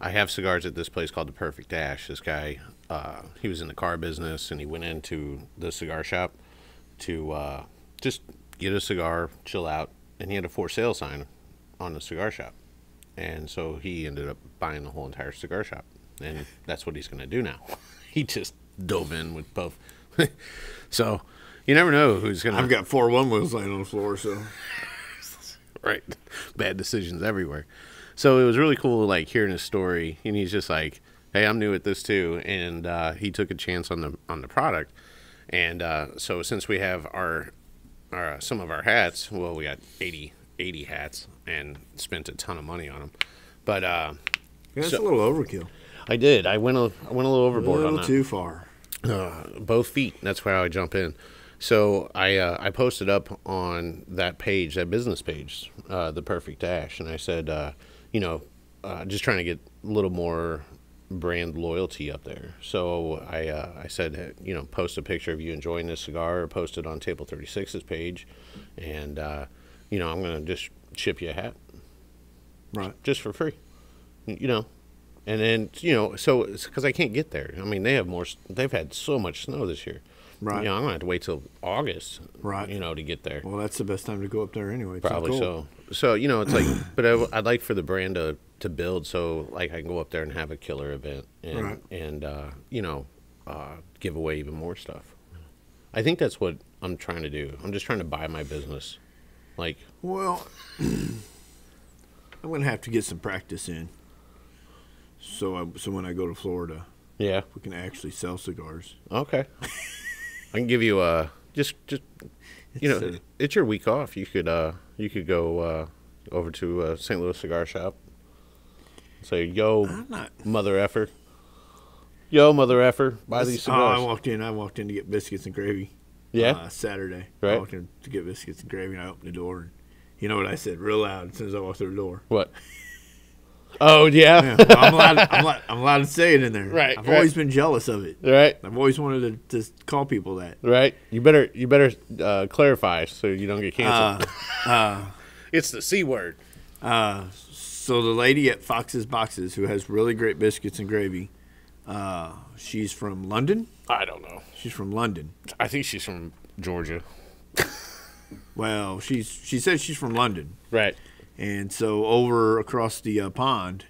I have cigars at this place called the Perfect Dash. This guy, uh, he was in the car business, and he went into the cigar shop to uh, just get a cigar, chill out, and he had a for sale sign on the cigar shop, and so he ended up buying the whole entire cigar shop, and that's what he's going to do now. he just dove in with both. so you never know who's going to. I've got four one wheels laying on the floor, so right bad decisions everywhere so it was really cool like hearing his story and he's just like hey i'm new at this too and uh, he took a chance on the on the product and uh, so since we have our, our some of our hats well we got 80 80 hats and spent a ton of money on them but uh, yeah, that's So- a little overkill. i did i went a, I went a little A overboard on little too far. uh, both feet. That's where I jump in. So I uh, I posted up on that page, that business page, uh, the Perfect Dash, and I said, uh, you know, uh, just trying to get a little more brand loyalty up there. So I uh, I said, you know, post a picture of you enjoying this cigar, or post it on Table 36's page, and uh, you know, I'm gonna just ship you a hat Right. just for free, you know. And then you know, so it's because I can't get there. I mean, they have more. They've had so much snow this year. Right. You know, I'm gonna have to wait till August. Right. You know, to get there. Well, that's the best time to go up there anyway. It's Probably so. So you know, it's like, but I, would like for the brand to to build so like I can go up there and have a killer event and Right. and uh, you know uh, give away even more stuff. I think that's what I'm trying to do. I'm just trying to buy my business. Like, Well, I'm gonna have to get some practice in. So, I, so when I go to Florida, yeah, we can actually sell cigars. okay. I can give you a just just you know, It's, uh, it's your week off. You could uh you could go uh over to uh, St. Louis cigar shop. Say, yo, not. mother effer. Yo, mother effer, buy these cigars. Oh. I walked in. I walked in to get biscuits and gravy. yeah, Uh, Saturday. I Right. walked in to get biscuits and gravy, and I opened the door. And you know what I said, real loud, as soon as I walked through the door. what? Oh yeah, Yeah, I'm, allowed, I'm, allowed, I'm allowed to say it in there. Right, I've right. always been jealous of it. right, I've always wanted to, to call people that. right. You better you better uh, clarify so you don't get canceled. Uh, uh, it's the c word. Uh, so the lady at Fox's Boxes, who has really great biscuits and gravy, uh, she's from London. I don't know. She's from London. I think she's from Georgia. Well, she's she says she's from London, Right. And so over across the uh, pond,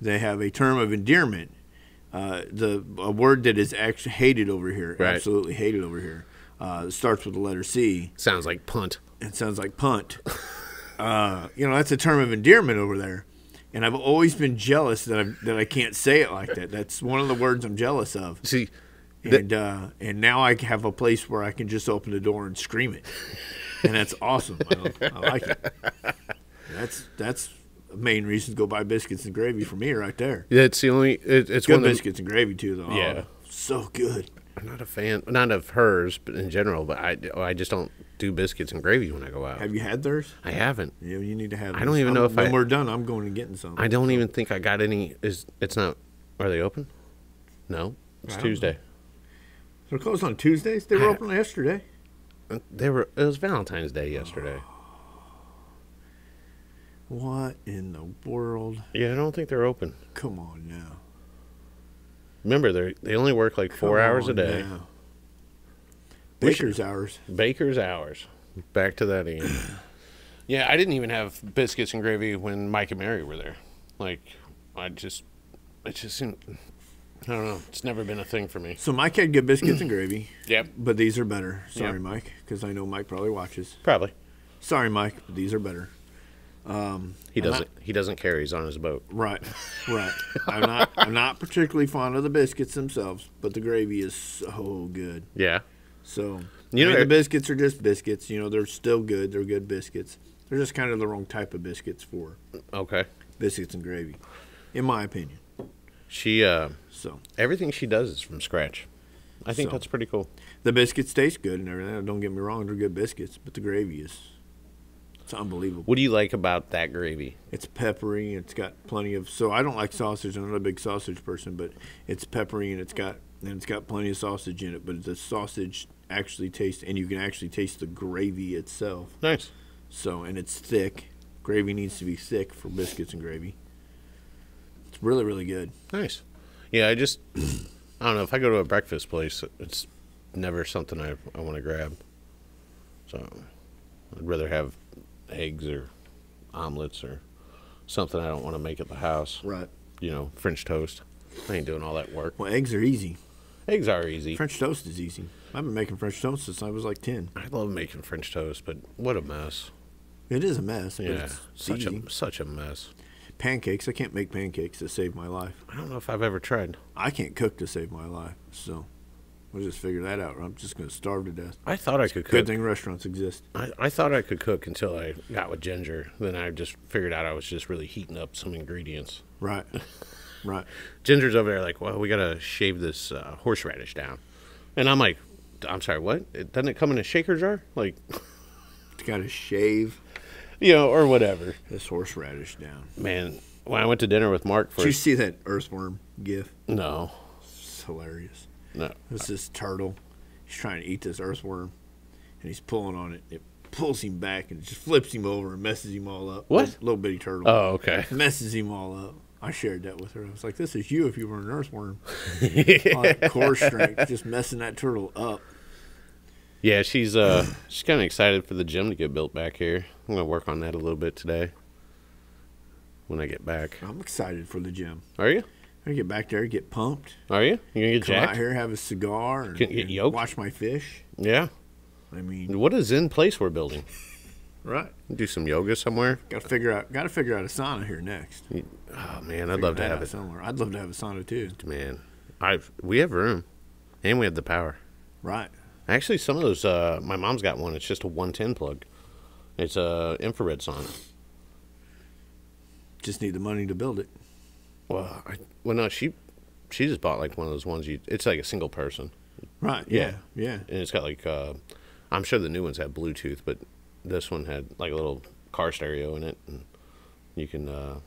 they have a term of endearment. Uh, the a word that is actually hated over here, Right. absolutely hated over here. Uh, it starts with the letter C. Sounds like punt. It sounds like punt. uh, you know, that's a term of endearment over there. And I've always been jealous that I that I can't say it like that. That's one of the words I'm jealous of. See, And uh, and now I have a place where I can just open the door and scream it, and that's awesome. I, I like it. That's that's the main reason to go buy biscuits and gravy for me right there. It's the only. It, it's Good one biscuits and gravy too, though. Oh, Yeah. so good. I'm not a fan, not of hers, but in general. But I, oh, I just don't do biscuits and gravy when I go out. Have you had theirs? I haven't. Yeah, you need to have. I don't those. even know I'm- if when I- we're done, I'm going and getting some. I don't even think I got any. Is it's not? Are they open? No, it's Tuesday. They're closed on Tuesdays. They were I- open yesterday. They were. It was Valentine's Day yesterday. What in the world? Yeah, I don't think they're open. Come on now. Remember, they they only work like four Come hours a day. now. Baker's hours. Baker's hours. Back to that again. yeah, I didn't even have biscuits and gravy when Mike and Mary were there. Like, I just, it just seemed. I don't know. It's never been a thing for me. So Mike had good biscuits and gravy, Yep. but these are better. Sorry, Yeah. Mike, because I know Mike probably watches. Probably. Sorry, Mike, but these are better. Um, He doesn't. He doesn't care. He's on his boat. Right, right. I'm not. I'm not particularly fond of the biscuits themselves, but the gravy is so good. Yeah. So You I mean, know- the biscuits are just biscuits. You know, they're still good. They're good biscuits. They're just kind of the wrong type of biscuits for Okay. biscuits and gravy, in my opinion. She uh, So everything she does is from scratch. I think So- that's pretty cool. the biscuits taste good and everything. Don't get me wrong; they're good biscuits, but the gravy is it's unbelievable. What do you like about that gravy? It's peppery. It's got plenty of. So I don't like sausage. I'm not a big sausage person, but it's peppery and it's got and it's got plenty of sausage in it. But the sausage actually tastes, and you can actually taste the gravy itself. Nice. So and it's thick. Gravy needs to be thick for biscuits and gravy. It's really really good. Nice. Yeah, I just I don't know if I go to a breakfast place, it's never something I I want to grab. So I'd rather have eggs or omelets or something I don't want to make at the house. Right. You know, French toast. I ain't doing all that work. Well, eggs are easy. Eggs are easy. French toast is easy. I've been making French toast since I was like ten. I love making French toast, but what a mess. It is a mess. Yeah, it's such easy. a such a mess. pancakes. I can't make pancakes to save my life. I don't know if I've ever tried. I can't cook to save my life. So we'll just figure that out. I'm just going to starve to death. I thought I could cook. Good thing restaurants exist. I, I thought I could cook until I got with Ginger. Then I just figured out I was just really heating up some ingredients. Right. right. Ginger's over there like, well, we gotta shave this uh, horseradish down, and I'm like, I'm sorry, what? It, doesn't it come in a shaker jar? Like, you Got to shave you know, or whatever. this horseradish down. Man, when I went to dinner with Mark Did you see that earthworm gif? no, It's hilarious. No, It's this turtle. He's trying to eat this earthworm, and he's pulling on it. It pulls him back and it just flips him over and messes him all up. What? Little, little bitty turtle. oh, okay. messes him all up. I shared that with her. I was like, "This is you if you were an earthworm." like core strength, just messing that turtle up. Yeah, she's uh, she's kind of excited for the gym to get built back here. I'm gonna work on that a little bit today. When I get back, I'm excited for the gym. are you? I get back there, get pumped, Are you? You gonna get come out jacked? here, have a cigar, and, Can get yoked? watch my fish. Yeah. I mean, What is in place we're building? right? Do some yoga somewhere? Got to figure out. Got to figure out a sauna here next. Oh man, I'd love to have out it. somewhere. I'd love to have a sauna too. Man, I've we have room, and we have the power. Right. Actually, some of those. Uh, my mom's got one. It's just a 110 plug. It's a infrared sauna. Just need the money to build it. Well, I, well, no, she she just bought like one of those ones. You, it's like a single person, Right. Yeah. Yeah. And it's got like. Uh, I'm sure the new ones have Bluetooth, but this one had like a little car stereo in it, and you can uh,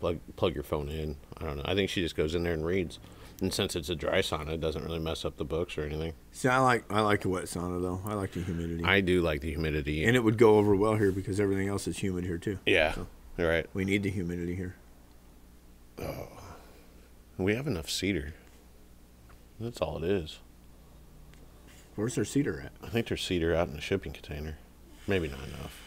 plug plug your phone in. I don't know. I think she just goes in there and reads. And since it's a dry sauna, it doesn't really mess up the books or anything. See, I like I like the wet sauna though. I like the humidity, I do like the humidity. and it would go over well here because everything else is humid here too. yeah, So you're right. we need the humidity here. Oh. We have enough cedar. That's all it is. Where's their cedar at? I think there's cedar out in the shipping container. Maybe not enough.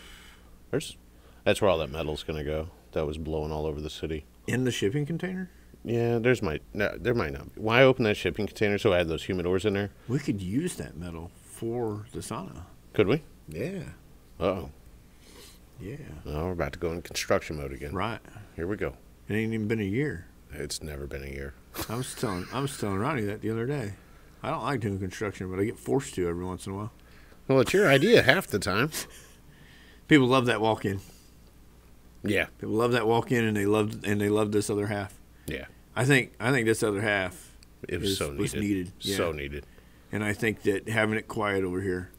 There's that's where all that metal's gonna go. That was blowing all over the city. In the shipping container? Yeah, there's my no, there might not. Be. Why open that shipping container so I had those humidors in there? We could use that metal for the sauna. Could we? Yeah. Oh, Yeah. oh, we're about to go in construction mode again. Right. Here we go. It ain't even been a year. It's never been a year. I was telling I was telling Ronnie that the other day. I don't like doing construction, but I get forced to every once in a while. Well, it's your idea half the time. People love that walk in. Yeah, People love that walk in, and they love and they love this other half. yeah. I think I think this other half, It was is- so needed. was needed, So needed. and I think that having it quiet over here.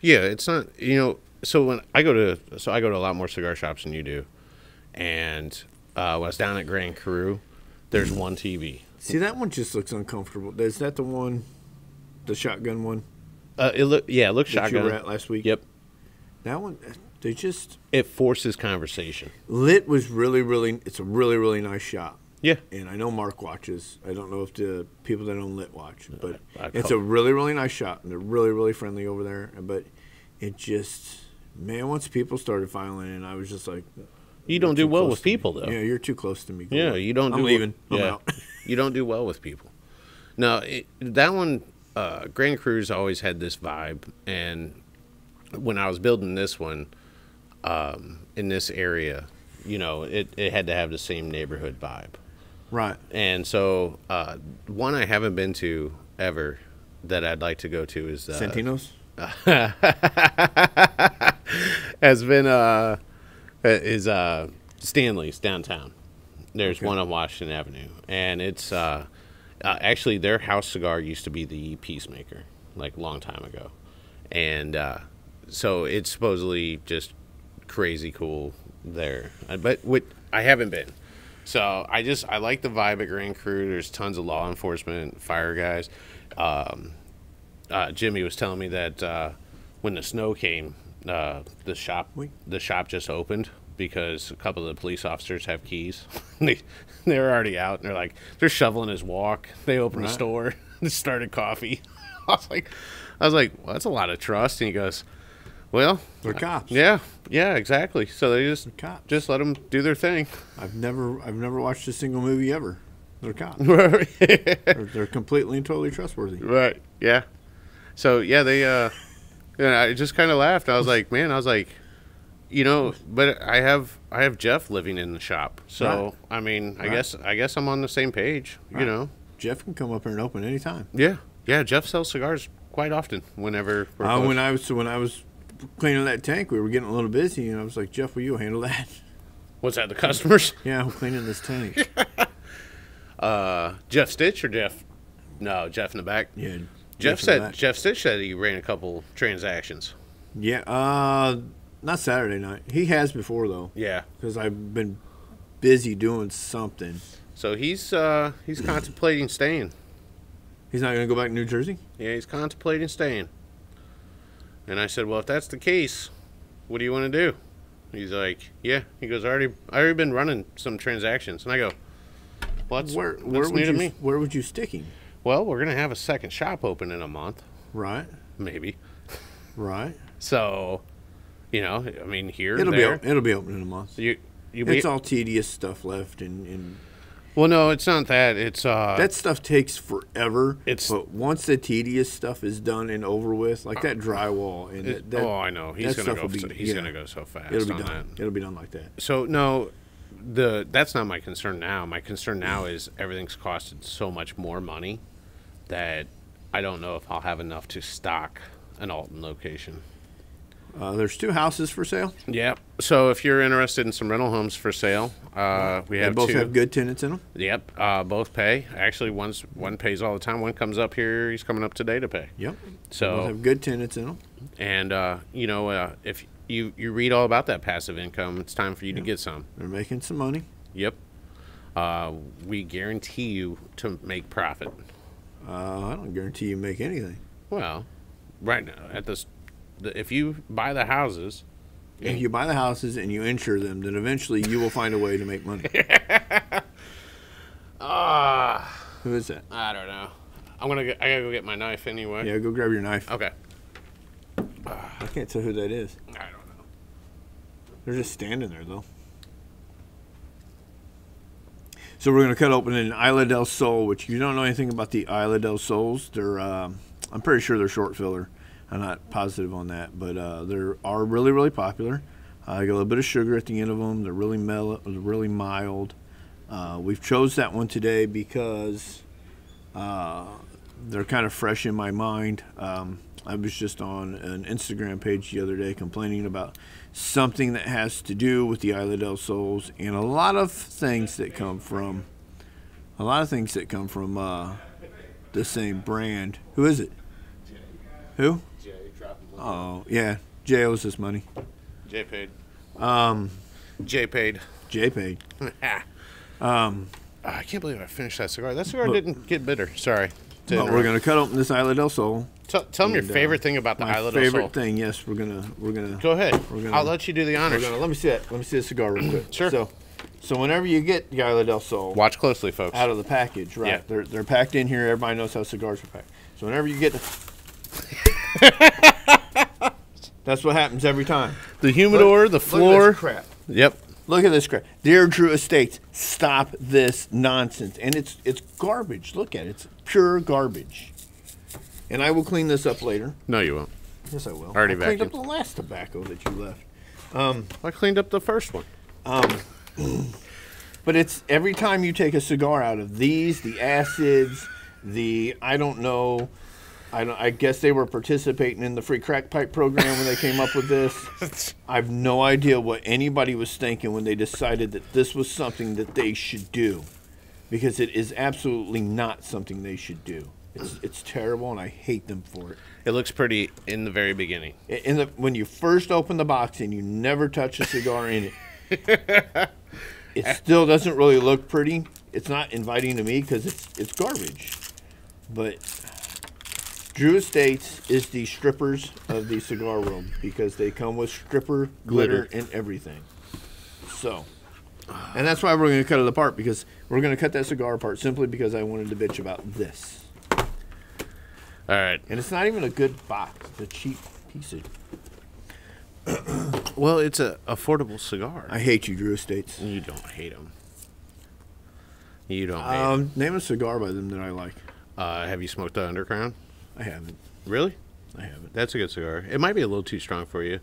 Yeah, it's not. You know, so when I go to, so I go to a lot more cigar shops than you do, and uh, when I was down at Grand Cru, there's one TV. See, that one just looks uncomfortable. Is that the one, the shotgun one Uh, it look, yeah, it looks that you shotgun. were at last week? Yep, That one, they just it forces conversation. lit was really really. It's a really really nice shop. Yeah, and I know Mark watches. I don't know if the people that own Lit watch, but I- it's a really, really nice shop, and they're really, really friendly over there. But it just, man, once people started filing in, I was just like, you don't do well with people though. Yeah, you're too close to me. Go Yeah, away. you don't. I'm do leaving. Well, yeah, you don't do well with people. No, it, that one, uh, Grand Cru's always had this vibe, and when I was building this one, um, in this area, you know, it, it had to have the same neighborhood vibe. Right. And so, uh, one I haven't been to ever that I'd like to go to is uh, Santino's. has been uh is uh Stanley's downtown. There's Okay. one on Washington Avenue, and it's uh, uh actually their house cigar used to be the Peacemaker, like long time ago, and uh, so it's supposedly just crazy cool there. Uh, But what I haven't been. So I just I like the vibe at Grand Cru. There's tons of law enforcement, fire guys. Um, uh, Jimmy was telling me that uh, when the snow came, uh, the shop the shop just opened because a couple of the police officers have keys. they they're already out and they're like they're shoveling his walk. They opened the Right. store and started coffee. I was like, I was like, well, that's a lot of trust. And he goes, well, They're cops. yeah, yeah, exactly. So they just cops. just let them do their thing. I've never I've never watched a single movie ever. They're cops. they're, they're completely and totally trustworthy. Right. Yeah. So yeah, they uh yeah, I just kind of laughed. I was like, man, I was like, you know, but I have I have Jeff living in the shop. So, I mean, I Right. guess I guess I'm on the same page, you know. Jeff can come up here and open anytime. Yeah. Yeah, Jeff sells cigars quite often whenever we're Uh, when I was when I was cleaning that tank, we were getting a little busy, and I was like, Jeff, will you handle that? What's that, the customers? yeah, I'm cleaning this tank. Uh Jeff Stitch or Jeff No, Jeff in the back. Yeah. Jeff said back. Jeff Stitch said he ran a couple transactions. Yeah. Uh, not Saturday night. He has before though, Yeah. because I've been busy doing something. So he's uh he's contemplating staying. He's not gonna go back to New Jersey. Yeah, he's contemplating staying. And I said, "Well, if that's the case, what do you want to do?" He's like, "Yeah." He goes, "I already, I already been running some transactions." And I go, "Well, that's, where where new would to you me." where would you stick him? Well, we're gonna have a second shop open in a month, Right. maybe. Right. So, you know, I mean, here, It'll there, be it'll be open in a month. you, you It's be, all tedious stuff left, and, and well, no, it's not that. It's uh, that stuff takes forever. It's- but once the tedious stuff is done and over with, like that drywall and it- that, oh, I know. He's gonna go. be- so- he's yeah. gonna go so fast it'll be on done. that. It'll be done like that. So no, the that's not my concern now. My concern now is everything's costed so much more money that I don't know if I'll have enough to stock an Alton location. Uh, there's two houses for sale. Yep. So if you're interested in some rental homes for sale, uh, we They have both two. have good tenants in them. Yep. Uh, both pay. Actually, one's one pays all the time. One comes up here. He's coming up today to pay. Yep. So- both have good tenants in them. And uh, you know, uh, if you you read all about that passive income, it's time for you to get some. They're making some money. Yep. Uh, we guarantee you to make profit. Uh, I don't guarantee you make anything. Well, right now at this, the, if you buy the houses, If you buy the houses and you insure them, then eventually you will find a way to make money. ah, Who is that? I don't know. I'm gonna get, I gotta go get my knife anyway. Yeah, go grab your knife. Okay. I can't tell who that is. I don't know. They're just standing there though. So we're gonna cut open an Isla del Sol, which you don't know anything about the Isla del Sols. They're, um, I'm pretty sure they're short filler. I'm not positive on that, but uh, they are really, really popular. Uh, I got a little bit of sugar at the end of them. They're really mellow, really mild. Uh, we've chose that one today because uh, they're kind of fresh in my mind. Um, I was just on an Instagram page the other day complaining about something that has to do with the Isla del Sols and a lot of things that come from a lot of things that come from uh, the same brand. Who is it? Who? Jay. Oh yeah, Jay owes us money. Jay paid. Um, Jay paid. Jay paid. um, I can't believe I finished that cigar. That cigar didn't get bitter. Sorry. But we're gonna cut open this Isla del Sol. Tell, tell them your and, uh, favorite thing about the My Isla del Sol. favorite thing. Yes, we're gonna we're gonna Go ahead. We're gonna- I'll let you do the We're honors. gonna, let me see that. Let me see the cigar real quick. Sure. So, so whenever you get the Isla del Sol Watch closely, folks. out of the package, right? Yeah. They're they're packed in here. Everybody knows how cigars are packed. So whenever you get the That's what happens every time. the humidor, the Look at floor. this crap. Yep. Look at this crap. Dear Drew Estates, stop this nonsense. And it's it's garbage. Look at it. It's pure garbage. And I will clean this up later. No, you won't. Yes, I will. Already I cleaned up the last tobacco that you left. Um, I cleaned up the first one. Um, But it's every time you take a cigar out of these, the acids, the I don't know, I don't. I guess they were participating in the free crack pipe program when they came up with this. I have no idea what anybody was thinking when they decided that this was something that they should do, because it is absolutely not something they should do. It's it's terrible, and I hate them for it. It looks pretty in the very beginning. In the when you first open the box and you never touch a cigar in it, it still doesn't really look pretty. It's not inviting to me because it's it's garbage. But Drew Estates is the strippers of the cigar room because they come with stripper glitter, Glitter. and everything. So, and that's why we're going to cut it apart because we're going to cut that cigar apart simply because I wanted to bitch about this. All right. And it's not even a good box. It's a cheap piece of. Well, it's a affordable cigar. I hate you, Drew Estates. you don't hate them. You don't. Um, name a cigar by them that I like. Uh, have you smoked the Underground? I haven't. Really? I haven't. That's a good cigar. It might be a little too strong for you.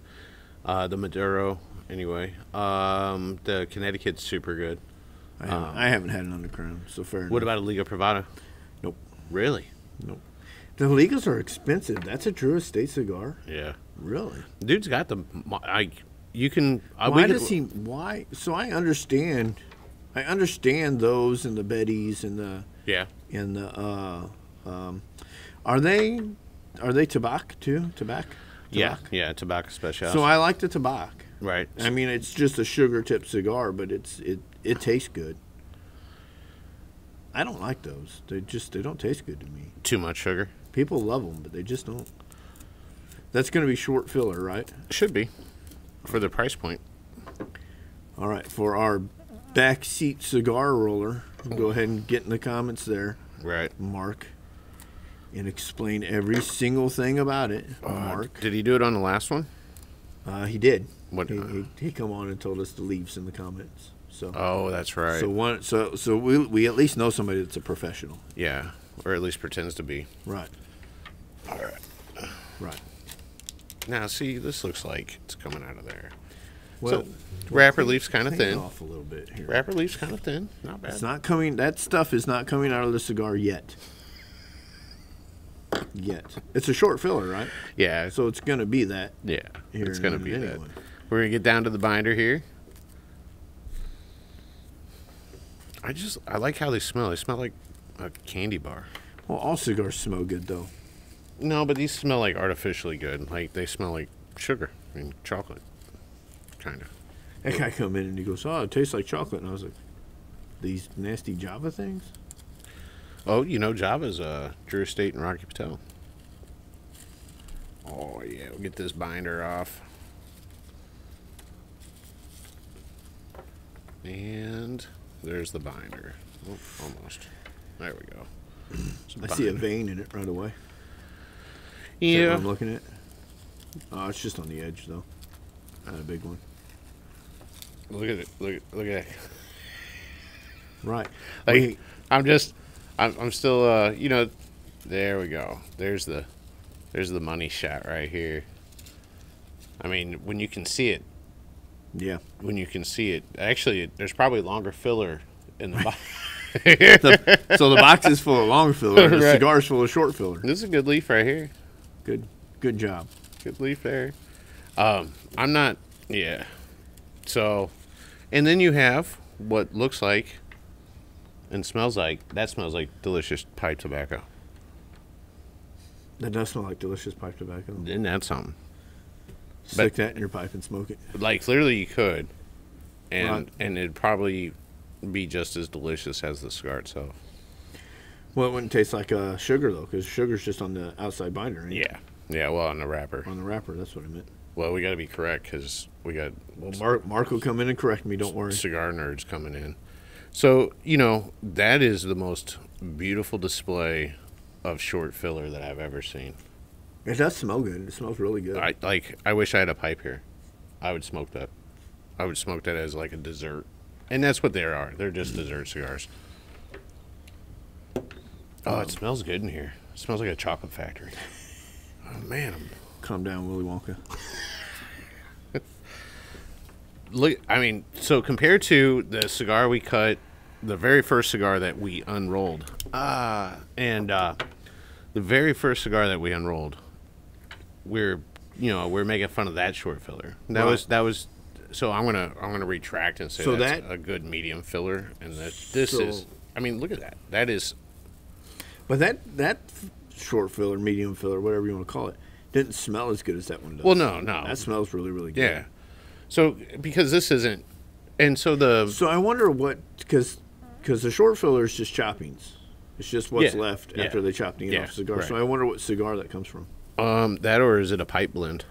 Uh, the Maduro, anyway. Um, the Connecticut's super good. I haven't, I haven't had an underground, so fair enough. What about a Liga Privada? Nope. Really? Nope. The Ligas are expensive. That's a Drew Estate cigar. Yeah. Really? Dude's got the. I. You can. Uh, Why does could- he? Why? So I understand. I understand those and the Bettys and the Yeah. and the. Uh, um, are they? Are they tobacco too? Tobacco. Yeah. Yeah. Tabak Especial. So I like the tobacco. right. I mean, it's just a sugar tip cigar, but it's it it tastes good. I don't like those. They just they don't taste good to me. Too much sugar. People love them, but they just don't. That's going to be short filler, right? Should be. For the price point. All right, for our backseat cigar roller, go ahead and get in the comments there, Right. Mark, and explain every single thing about it. Mark, Did he do it on the last one? uh, he did. What- He, he, he come on and told us to leave in the comments. So, Oh, that's right. so one, so so we we at least know somebody that's a professional. yeah. Or at least pretends to be. Right. All right. Right. Now, see, this looks like it's coming out of there. Well, so, wrapper leaf's kind of thin. off a little bit here. Wrapper leaf's kind of thin. Not bad. It's not coming. That stuff is not coming out of the cigar yet. Yet. It's a short filler, right? yeah. So it's gonna be that. yeah. It's going to be minute that. We're going to get down to the binder here. I just, I like how they smell. They smell like a candy bar. Well, all cigars smell good though. No, but these smell like artificially good. Like they smell like sugar and chocolate. Kind of. That guy come in and he goes, "Oh, it tastes like chocolate," and I was like, "These nasty Java things." Oh, you know Java's uh, Drew Estate and Rocky Patel. Oh yeah, we'll get this binder off. And there's the binder. Oh, almost. There we go. I see a vein in it right away. Is Yeah. I'm looking at. Oh, it's just on the edge though. Not a big one. Look at it. Look, look at it. Right. Like Wait, I'm just, I'm, I'm still, uh, you know, there we go. There's the, there's the money shot right here. I mean, when you can see it, yeah. when you can see it, actually, there's probably longer filler in the box. The, so the box is full of long filler. and The Right. cigar's full of short filler. this is a good leaf right here. Good. Good job. Good leaf there. Um, I'm not, yeah. So, and then you have what looks like and smells like that smells like delicious pipe tobacco. That does smell like delicious pipe tobacco. Isn't that something? Stick that in your pipe and smoke it. Like literally, you could, and Right. and it'd probably be just as delicious as the cigar itself. Well, it wouldn't taste like uh, sugar though, because sugar's just on the outside binder. ain't it? Yeah, yeah. Well, on the wrapper. On the wrapper. That's what I meant. Well, we got to be correct because we got Well, Mark, Mark will come in and correct me. Don't worry. cigar nerds coming in. So you know that is the most beautiful display of short filler that I've ever seen. It does smell good. It smells really good. I like. I wish I had a pipe here. I would smoke that. I would smoke that as like a dessert, and that's what they are. They're just dessert cigars. Oh, it um, smells good in here. It smells like a chocolate factory. Oh man, I'm, Calm down, Willy Wonka. look. I mean, so compared to the cigar we cut, the very first cigar that we unrolled, uh, and uh, the very first cigar that we unrolled, we're you know we're making fun of that short filler. That Right. was that was. So I'm gonna I'm gonna retract and say So that's that- a good medium filler, and that this So- is. I mean, look at that. That is But that that short filler, medium filler, whatever you want to call it, didn't smell as good as that one does. well, no, no, that smells really really good. yeah. So because this isn't, and so the So I wonder what because because the short filler is just choppings. It's just what's Yeah, left yeah. after they chop the end Yeah, off the cigar. So. I wonder what cigar that comes from. um that or is it a pipe blend?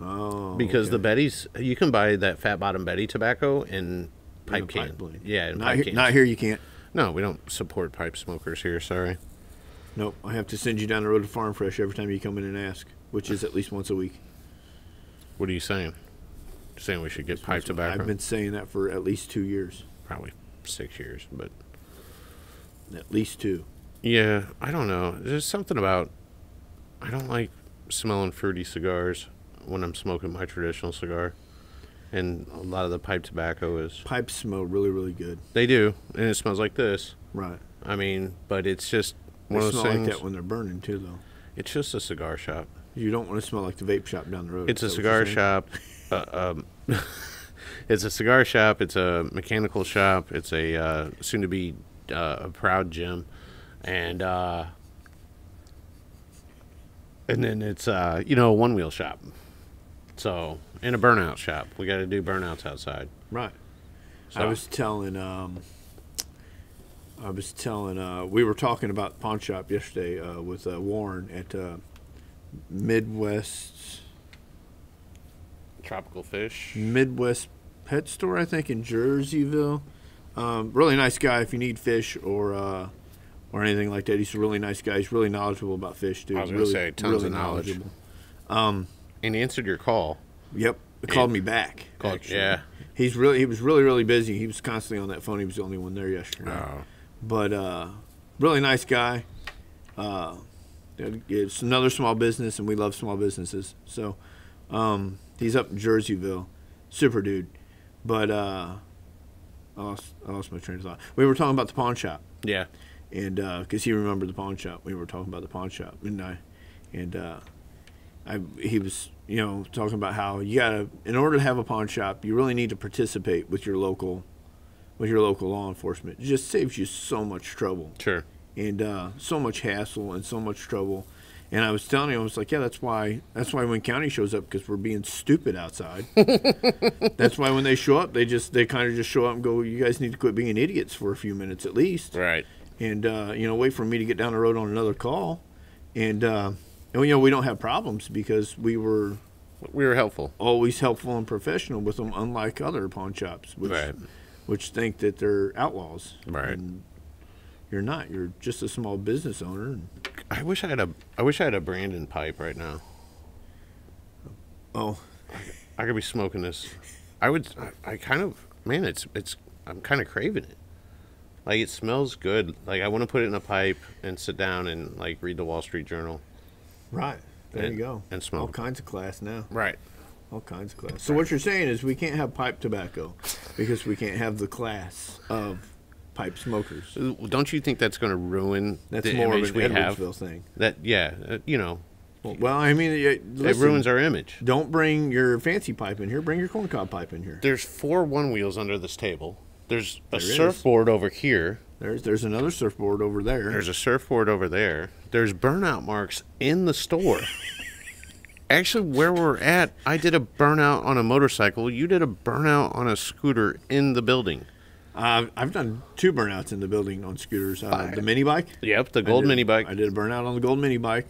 Oh, Because the okay. Betty's, you can buy that fat bottom Betty tobacco in In pipe can. pipe blend. Yeah, in not pipe here, cans. not here. You can't. No, we don't support pipe smokers here. Sorry. Nope. I have to send you down the road to Farm Fresh every time you come in and ask, which is at least once a week. What are you saying? saying we should get pipe Once a- tobacco? I've been saying that for at least two years. Probably six years, but At least two. yeah, I don't know. There's something about I don't like smelling fruity cigars when I'm smoking my traditional cigar, and a lot of the pipe tobacco is Pipes smell really, really good. they do, and it smells like this. Right. I mean, but it's just They one of smell those like that when they're burning too, though. it's just a cigar shop. You don't want to smell like the vape shop down the road. It's a Is that what you're cigar shop. uh, um, it's a cigar shop. It's a mechanical shop. It's a uh, soon to be uh, a proud gym, and uh, and then it's uh, you know a one wheel shop. So and a burnout shop. We got to do burnouts outside. Right. I was telling um I was telling uh we were talking about pawn shop yesterday uh with uh, Warren at uh Midwest Tropical fish. Midwest Pet Store I think in Jerseyville. Um really nice guy if you need fish or uh or anything like that. He's a really nice guy. He's really knowledgeable about fish, dude. I was gonna really, say, tons really of knowledge. Um And he answered your call. Yep, he called me back. Called- actually. yeah. He's really he was really really busy. He was constantly on that phone. He was the only one there yesterday. Oh. But uh, really nice guy. Uh, it's another small business, and we love small businesses. So um, he's up in Jerseyville, super dude. But uh, I lost I lost my train of thought. We were talking about the pawn shop Yeah. and because he remembered the pawn shop, we were talking about the pawn shop, and I, and uh, I, he was, you know, talking about how you gotta, in order to have a pawn shop, you really need to participate with your local, with your local law enforcement. It just saves you so much trouble Sure. and uh, so much hassle and so much trouble. And I was telling him, I was like, yeah, that's why, that's why when county shows up, because we're being stupid outside. that's why when they show up, they just, they kind of just show up and go, you guys need to quit being idiots for a few minutes at least Right. and uh, you know wait for me to get down the road on another call and uh, and, you know we don't have problems because we were We were helpful. always helpful and professional with them unlike other pawn shops which Right. which think that they're outlaws Right. and you're not you're just a small business owner and, I wish I had a. I wish I had a Brandon pipe right now. oh I could be smoking this. I would. I, I kind of. Man, it's it's. I'm kind of craving it. Like it smells good. Like I want to put it in a pipe and sit down and like read the Wall Street Journal. right there And- you go and smoke. all kinds of class now Right. all kinds of class so what you're saying is we can't have pipe tobacco because we can't have the class of pipe smokers Don't you think that's going to ruin that's the more image of we an have? Edwardsville thing That yeah, uh, you know, well i mean it, it ruins our image. Don't bring your fancy pipe in here. Bring your corncob pipe in here. There's four one wheels under this table. There's a There is. surfboard over here. There's there's another surfboard over there. There's a surfboard over there. There's burnout marks in the store. Actually, where we're at, I did a burnout on a motorcycle. You did a burnout on a scooter in the building. Uh, I've done two burnouts in the building on scooters. Uh, the mini bike. Yep, the gold did- mini bike. I did a burnout on the gold mini bike,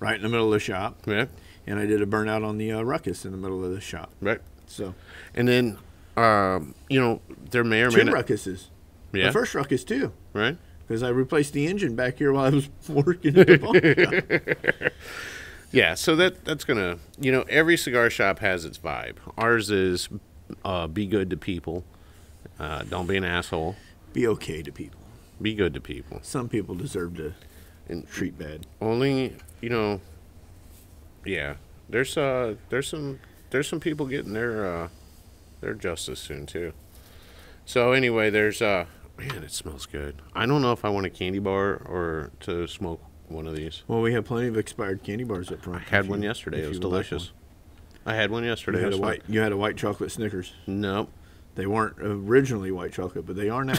right in the middle of the shop, Yeah, and I did a burnout on the uh, ruckus in the middle of the shop. right. So And then, um, you know, there may or may two not. ruckuses. Yeah, The first ruckus too, right. because I replaced the engine back here while I was working at the shop. Yeah, so that that's gonna you know every cigar shop has its vibe. Ours is uh, be good to people, uh, don't be an asshole. Be okay to people. Be good to people. Some people deserve to And- treat bad. Only you know. Yeah, there's uh there's some there's some people getting their uh their justice soon too. So anyway, there's uh man, it smells good. I don't know if I want a candy bar or to smoke one of these. Well, we have plenty of expired candy bars up front. I had one you- yesterday. It was like delicious. one. I had one yesterday. You had, a white, you had a white chocolate Snickers. Nope. They weren't originally white chocolate, but they are now.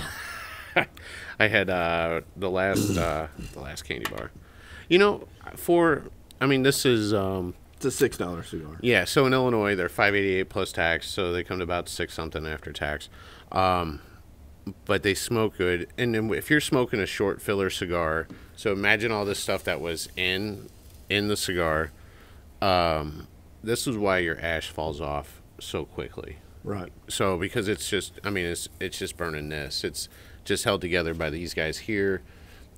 I had uh, the last uh, the last candy bar. You know, for I mean, this is um, it's a six dollar cigar. yeah. So in Illinois, they're five eighty eight plus tax, so they come to about six something after tax. Um, but they smoke good, and then if you're smoking a short filler cigar, so imagine all this stuff that was in in the cigar. Um, this is why your ash falls off so quickly. Right. so because it's just i mean it's it's just burning this it's just held together by these guys here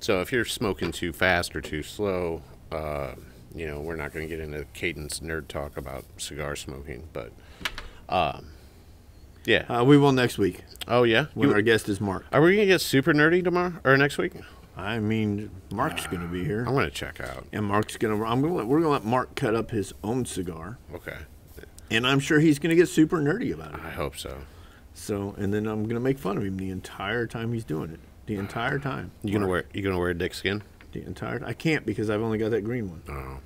so if you're smoking too fast or too slow uh, you know we're not going to get into cadence nerd talk about cigar smoking but um, yeah Uh, we will next week oh yeah when You- our guest is Mark. are we going to get super nerdy tomorrow or next week I mean, Mark's going to be here, i'm going to check out and Mark's going to. I'm going. to We're going to let Mark cut up his own cigar, okay and I'm sure he's going to get super nerdy about it. i hope so So, and then I'm going to make fun of him the entire time he's doing it. The entire time. you gonna wear you gonna wear a dick skin the entire? I can't because I've only got that green one, oh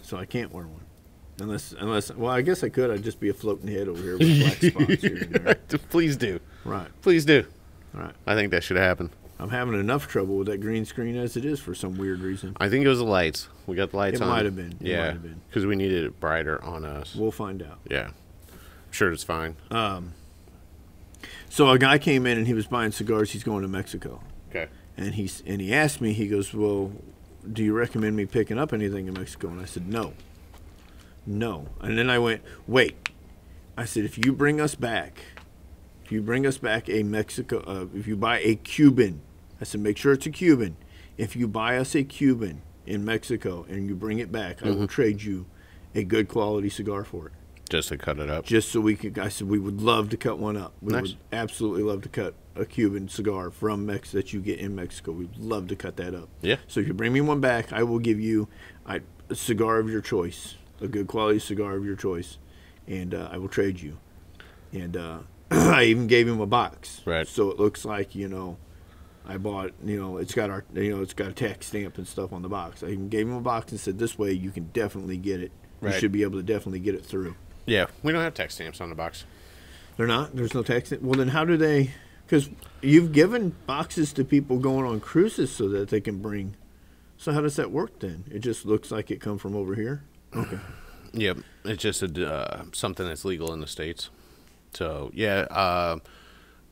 so I can't wear one. Unless, unless, well, I guess I could. I'd just be a floating head over here with black spots here and there. please do Right, please do right. i think that should happen I'm having enough trouble with that green screen as it is for some weird reason. I think it was the lights. We got the lights It on. might have been. It might Yeah, have been. because we needed it brighter on us. We'll find out. yeah, I'm sure it's fine. Um, So a guy came in and he was buying cigars. He's going to Mexico, Okay. and he's and he asked me. He goes, "Well, do you recommend me picking up anything in Mexico?" And I said, "No, no." And then I went, "Wait." I said, "If you bring us back, if you bring us back a Mexico, uh, if you buy a Cuban, I said, make sure it's a Cuban. If you buy us a Cuban in Mexico and you bring it back, I will trade you a good quality cigar for it." Just to cut it up. just so we could. I said we would love to cut one up. We Nice. would absolutely love to cut a Cuban cigar from Mex that you get in Mexico. We'd love to cut that up. Yeah. So if you bring me one back, I will give you a cigar of your choice, a good quality cigar of your choice, and uh, I will trade you. And uh, I even gave him a box. Right. So it looks like you know. I bought, you know, it's got our, you know, it's got a tax stamp and stuff on the box. I even gave him a box and said, "This way, you can definitely get it. Right. You should be able to definitely get it through." Yeah, we don't have tax stamps on the box. They're not. There's no tax. Well, then how do they? Because you've given boxes to people going on cruises so that they can bring. So how does that work then? It just looks like it come from over here. Okay. Yep, it's just a uh, something that's legal in the states. So yeah, uh,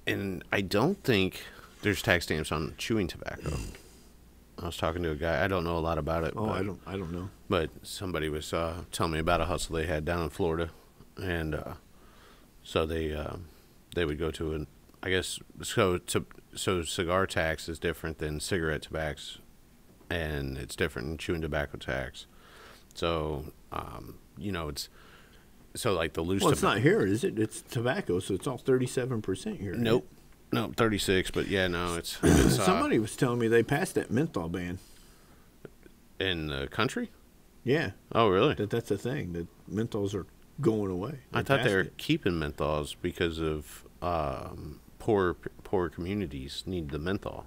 and I don't think there's tax stamps on chewing tobacco. I was talking to a guy. I don't know a lot about it. Oh, but, I don't. I don't know. But somebody was uh, telling me about a hustle they had down in Florida, and uh, so they uh, they would go to an I guess so to, so cigar tax is different than cigarette tax, and it's different than chewing tobacco tax. So um, you know it's so like the loose. Well, it's not here, is it? It's tobacco, so it's all thirty-seven percent here. Nope. No, thirty six, but yeah, no, it's, it's uh, Somebody was telling me they passed that menthol ban. in the country. Yeah, Oh, really? that that's a thing. That menthols are going away. I thought they were it. keeping menthols because of um, poor poor communities need the menthol.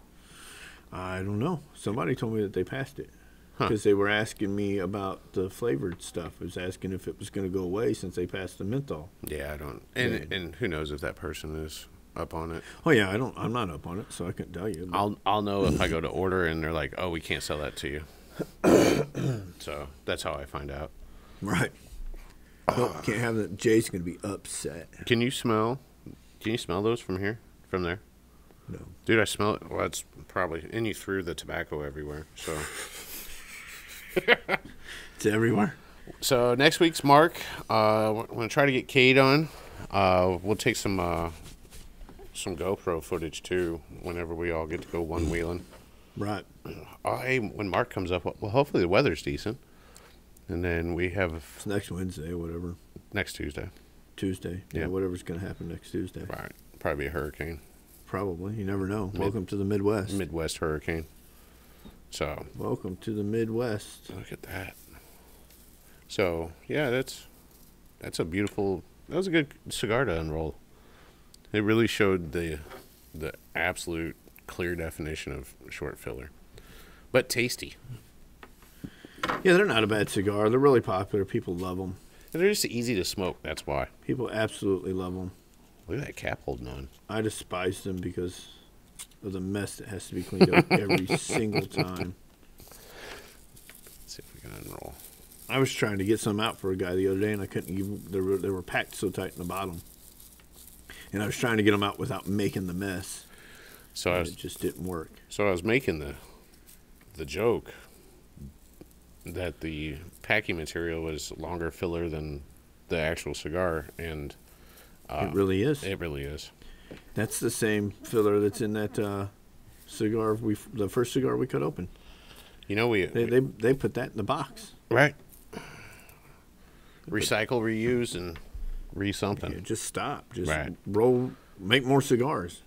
I don't know. Somebody told me that they passed it Huh. because they were asking me about the flavored stuff. I was asking if it was going to go away since they passed the menthol. Yeah, I don't. And Yeah. and who knows if that person is up on it? Oh yeah, I don't. I'm not up on it, so I can't tell you. but- I'll I'll know if I go to order and they're like, oh, we can't sell that to you. so that's how I find out. right. Nope, can't have that. Jay's going to be upset. Can you smell? Can you smell those from here? From there? No. Dude, I smell it. Well, it's probably and you threw the tobacco everywhere. So It's everywhere. So next week's Mark. Uh, we're gonna try to get Kate on. Uh, we'll take some uh, some GoPro footage too. Whenever we all get to go one wheeling. Right. Uh, I when Mark comes up, well, hopefully the weather's decent, and then we have It's next Wednesday, whatever. next Tuesday. Tuesday. Yeah. whatever's going to happen next Tuesday. Right, probably a hurricane, Probably. You never know. Mid- Welcome to the Midwest. Midwest hurricane. So Welcome to the Midwest. look at that. So yeah, that's that's a beautiful. That was a good cigar to unroll. It really showed the the absolute clear definition of short filler, but tasty. Yeah, they're not a bad cigar. They're really popular. People love them. And they're just easy to smoke. That's why. People absolutely love them. Look at that cap holding on. I despise them because of the mess that has to be cleaned up every single time. Let's see if we can unroll. I was trying to get some out for a guy the other day, and I couldn't. Even, they were they were packed so tight in the bottom, and I was trying to get them out without making the mess. So I was it just didn't work. so I was making the the joke that the packing material was longer filler than the actual cigar, and it really is. it really is. That's the same filler that's in that uh, cigar we the first cigar we cut open. You know we, They they they put that in the box. right recycle, reuse, and re something. Yeah, just stop. Just Right. roll. Make more cigars.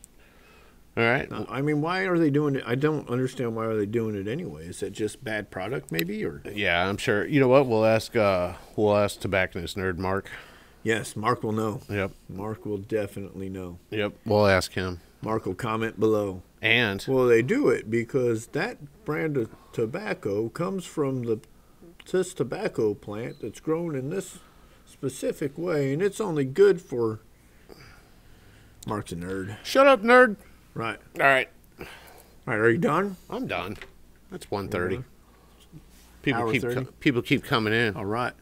All right. Uh, I mean, why are they doing it? I don't understand why are they doing it anyway. Is that just bad product, maybe, or Yeah, I'm sure. You know what? We'll ask. Uh, we'll ask tobacconist nerd Mark. yes? Mark will know. Yep. Mark will definitely know. Yep. We'll ask him. Mark will comment below. And Well, they do it because that brand of tobacco comes from the this tobacco plant that's grown in this specific way, and it's only good for. Mark's a nerd, shut up, nerd. right? All right. All right, are you done? I'm done. That's 1.30. People Hour keep 30? co- people keep coming in. All right.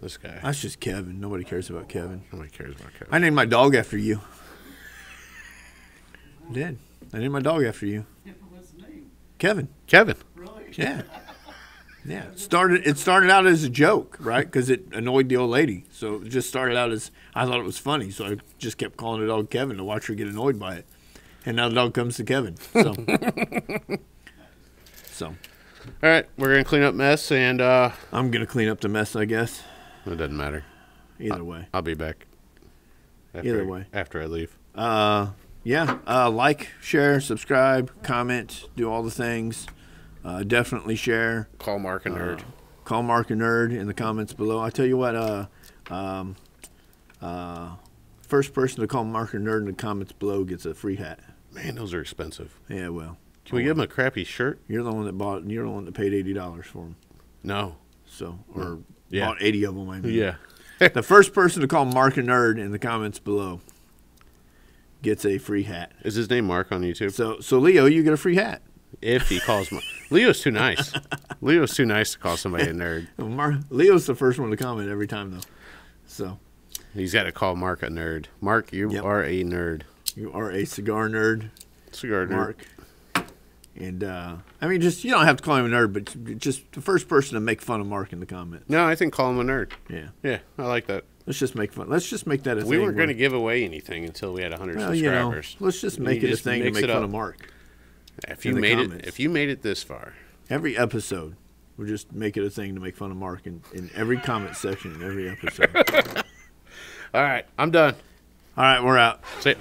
This guy. That's just Kevin. Nobody cares about Kevin. Nobody cares about Kevin. I named my dog after you. I did. I named my dog after you. What's the name? Kevin. Kevin. Really? Yeah. Yeah. It started it started out as a joke, right? Because it annoyed the old lady. So it just started out as I thought it was funny, so I just kept calling the dog Kevin to watch her get annoyed by it. And now the dog comes to Kevin. So So All right, we're gonna clean up mess, and uh, I'm gonna clean up the mess, I guess. it doesn't matter. Either way. I'll be back. After Either I- way. after I leave. Uh, yeah. Uh, like, share, subscribe, comment, do all the things. Uh, definitely share. Call Mark a nerd. Call Mark a nerd in the comments below. I tell you what. Uh, um, uh, first person to call Mark a nerd in the comments below gets a free hat. Man, those are expensive. Yeah. Well, Can we give him a crappy shirt? you're the one that bought. You're the one that paid eighty dollars for them. No. So, or Yeah. bought eighty of them. I mean. Yeah. the first person to call Mark a nerd in the comments below gets a free hat. Is his name Mark on YouTube? So, so Leo, you get a free hat. If he calls Mark. Leo's too nice. Leo's too nice to call somebody a nerd. Mar- Leo's the first one to comment every time, though. So He's got to call Mark a nerd. Mark, you Yep. are a nerd. you are a cigar nerd, Cigar nerd. Mark. And uh, I mean, just you don't have to call him a nerd, but just the first person to make fun of Mark in the comments. No, I think call him a nerd. Yeah, Yeah, I like that. let's just make fun. Let's just make that a We thing. weren't going to give away anything until we had 100 Well, you know, subscribers. let's just You make it a just thing to make it fun up. of Mark. If you made comments. it, if you made it this far, Every episode, we'll just make it a thing to make fun of Mark in, in every comment section in every episode. all right, I'm done. All right, we're out. See. ya.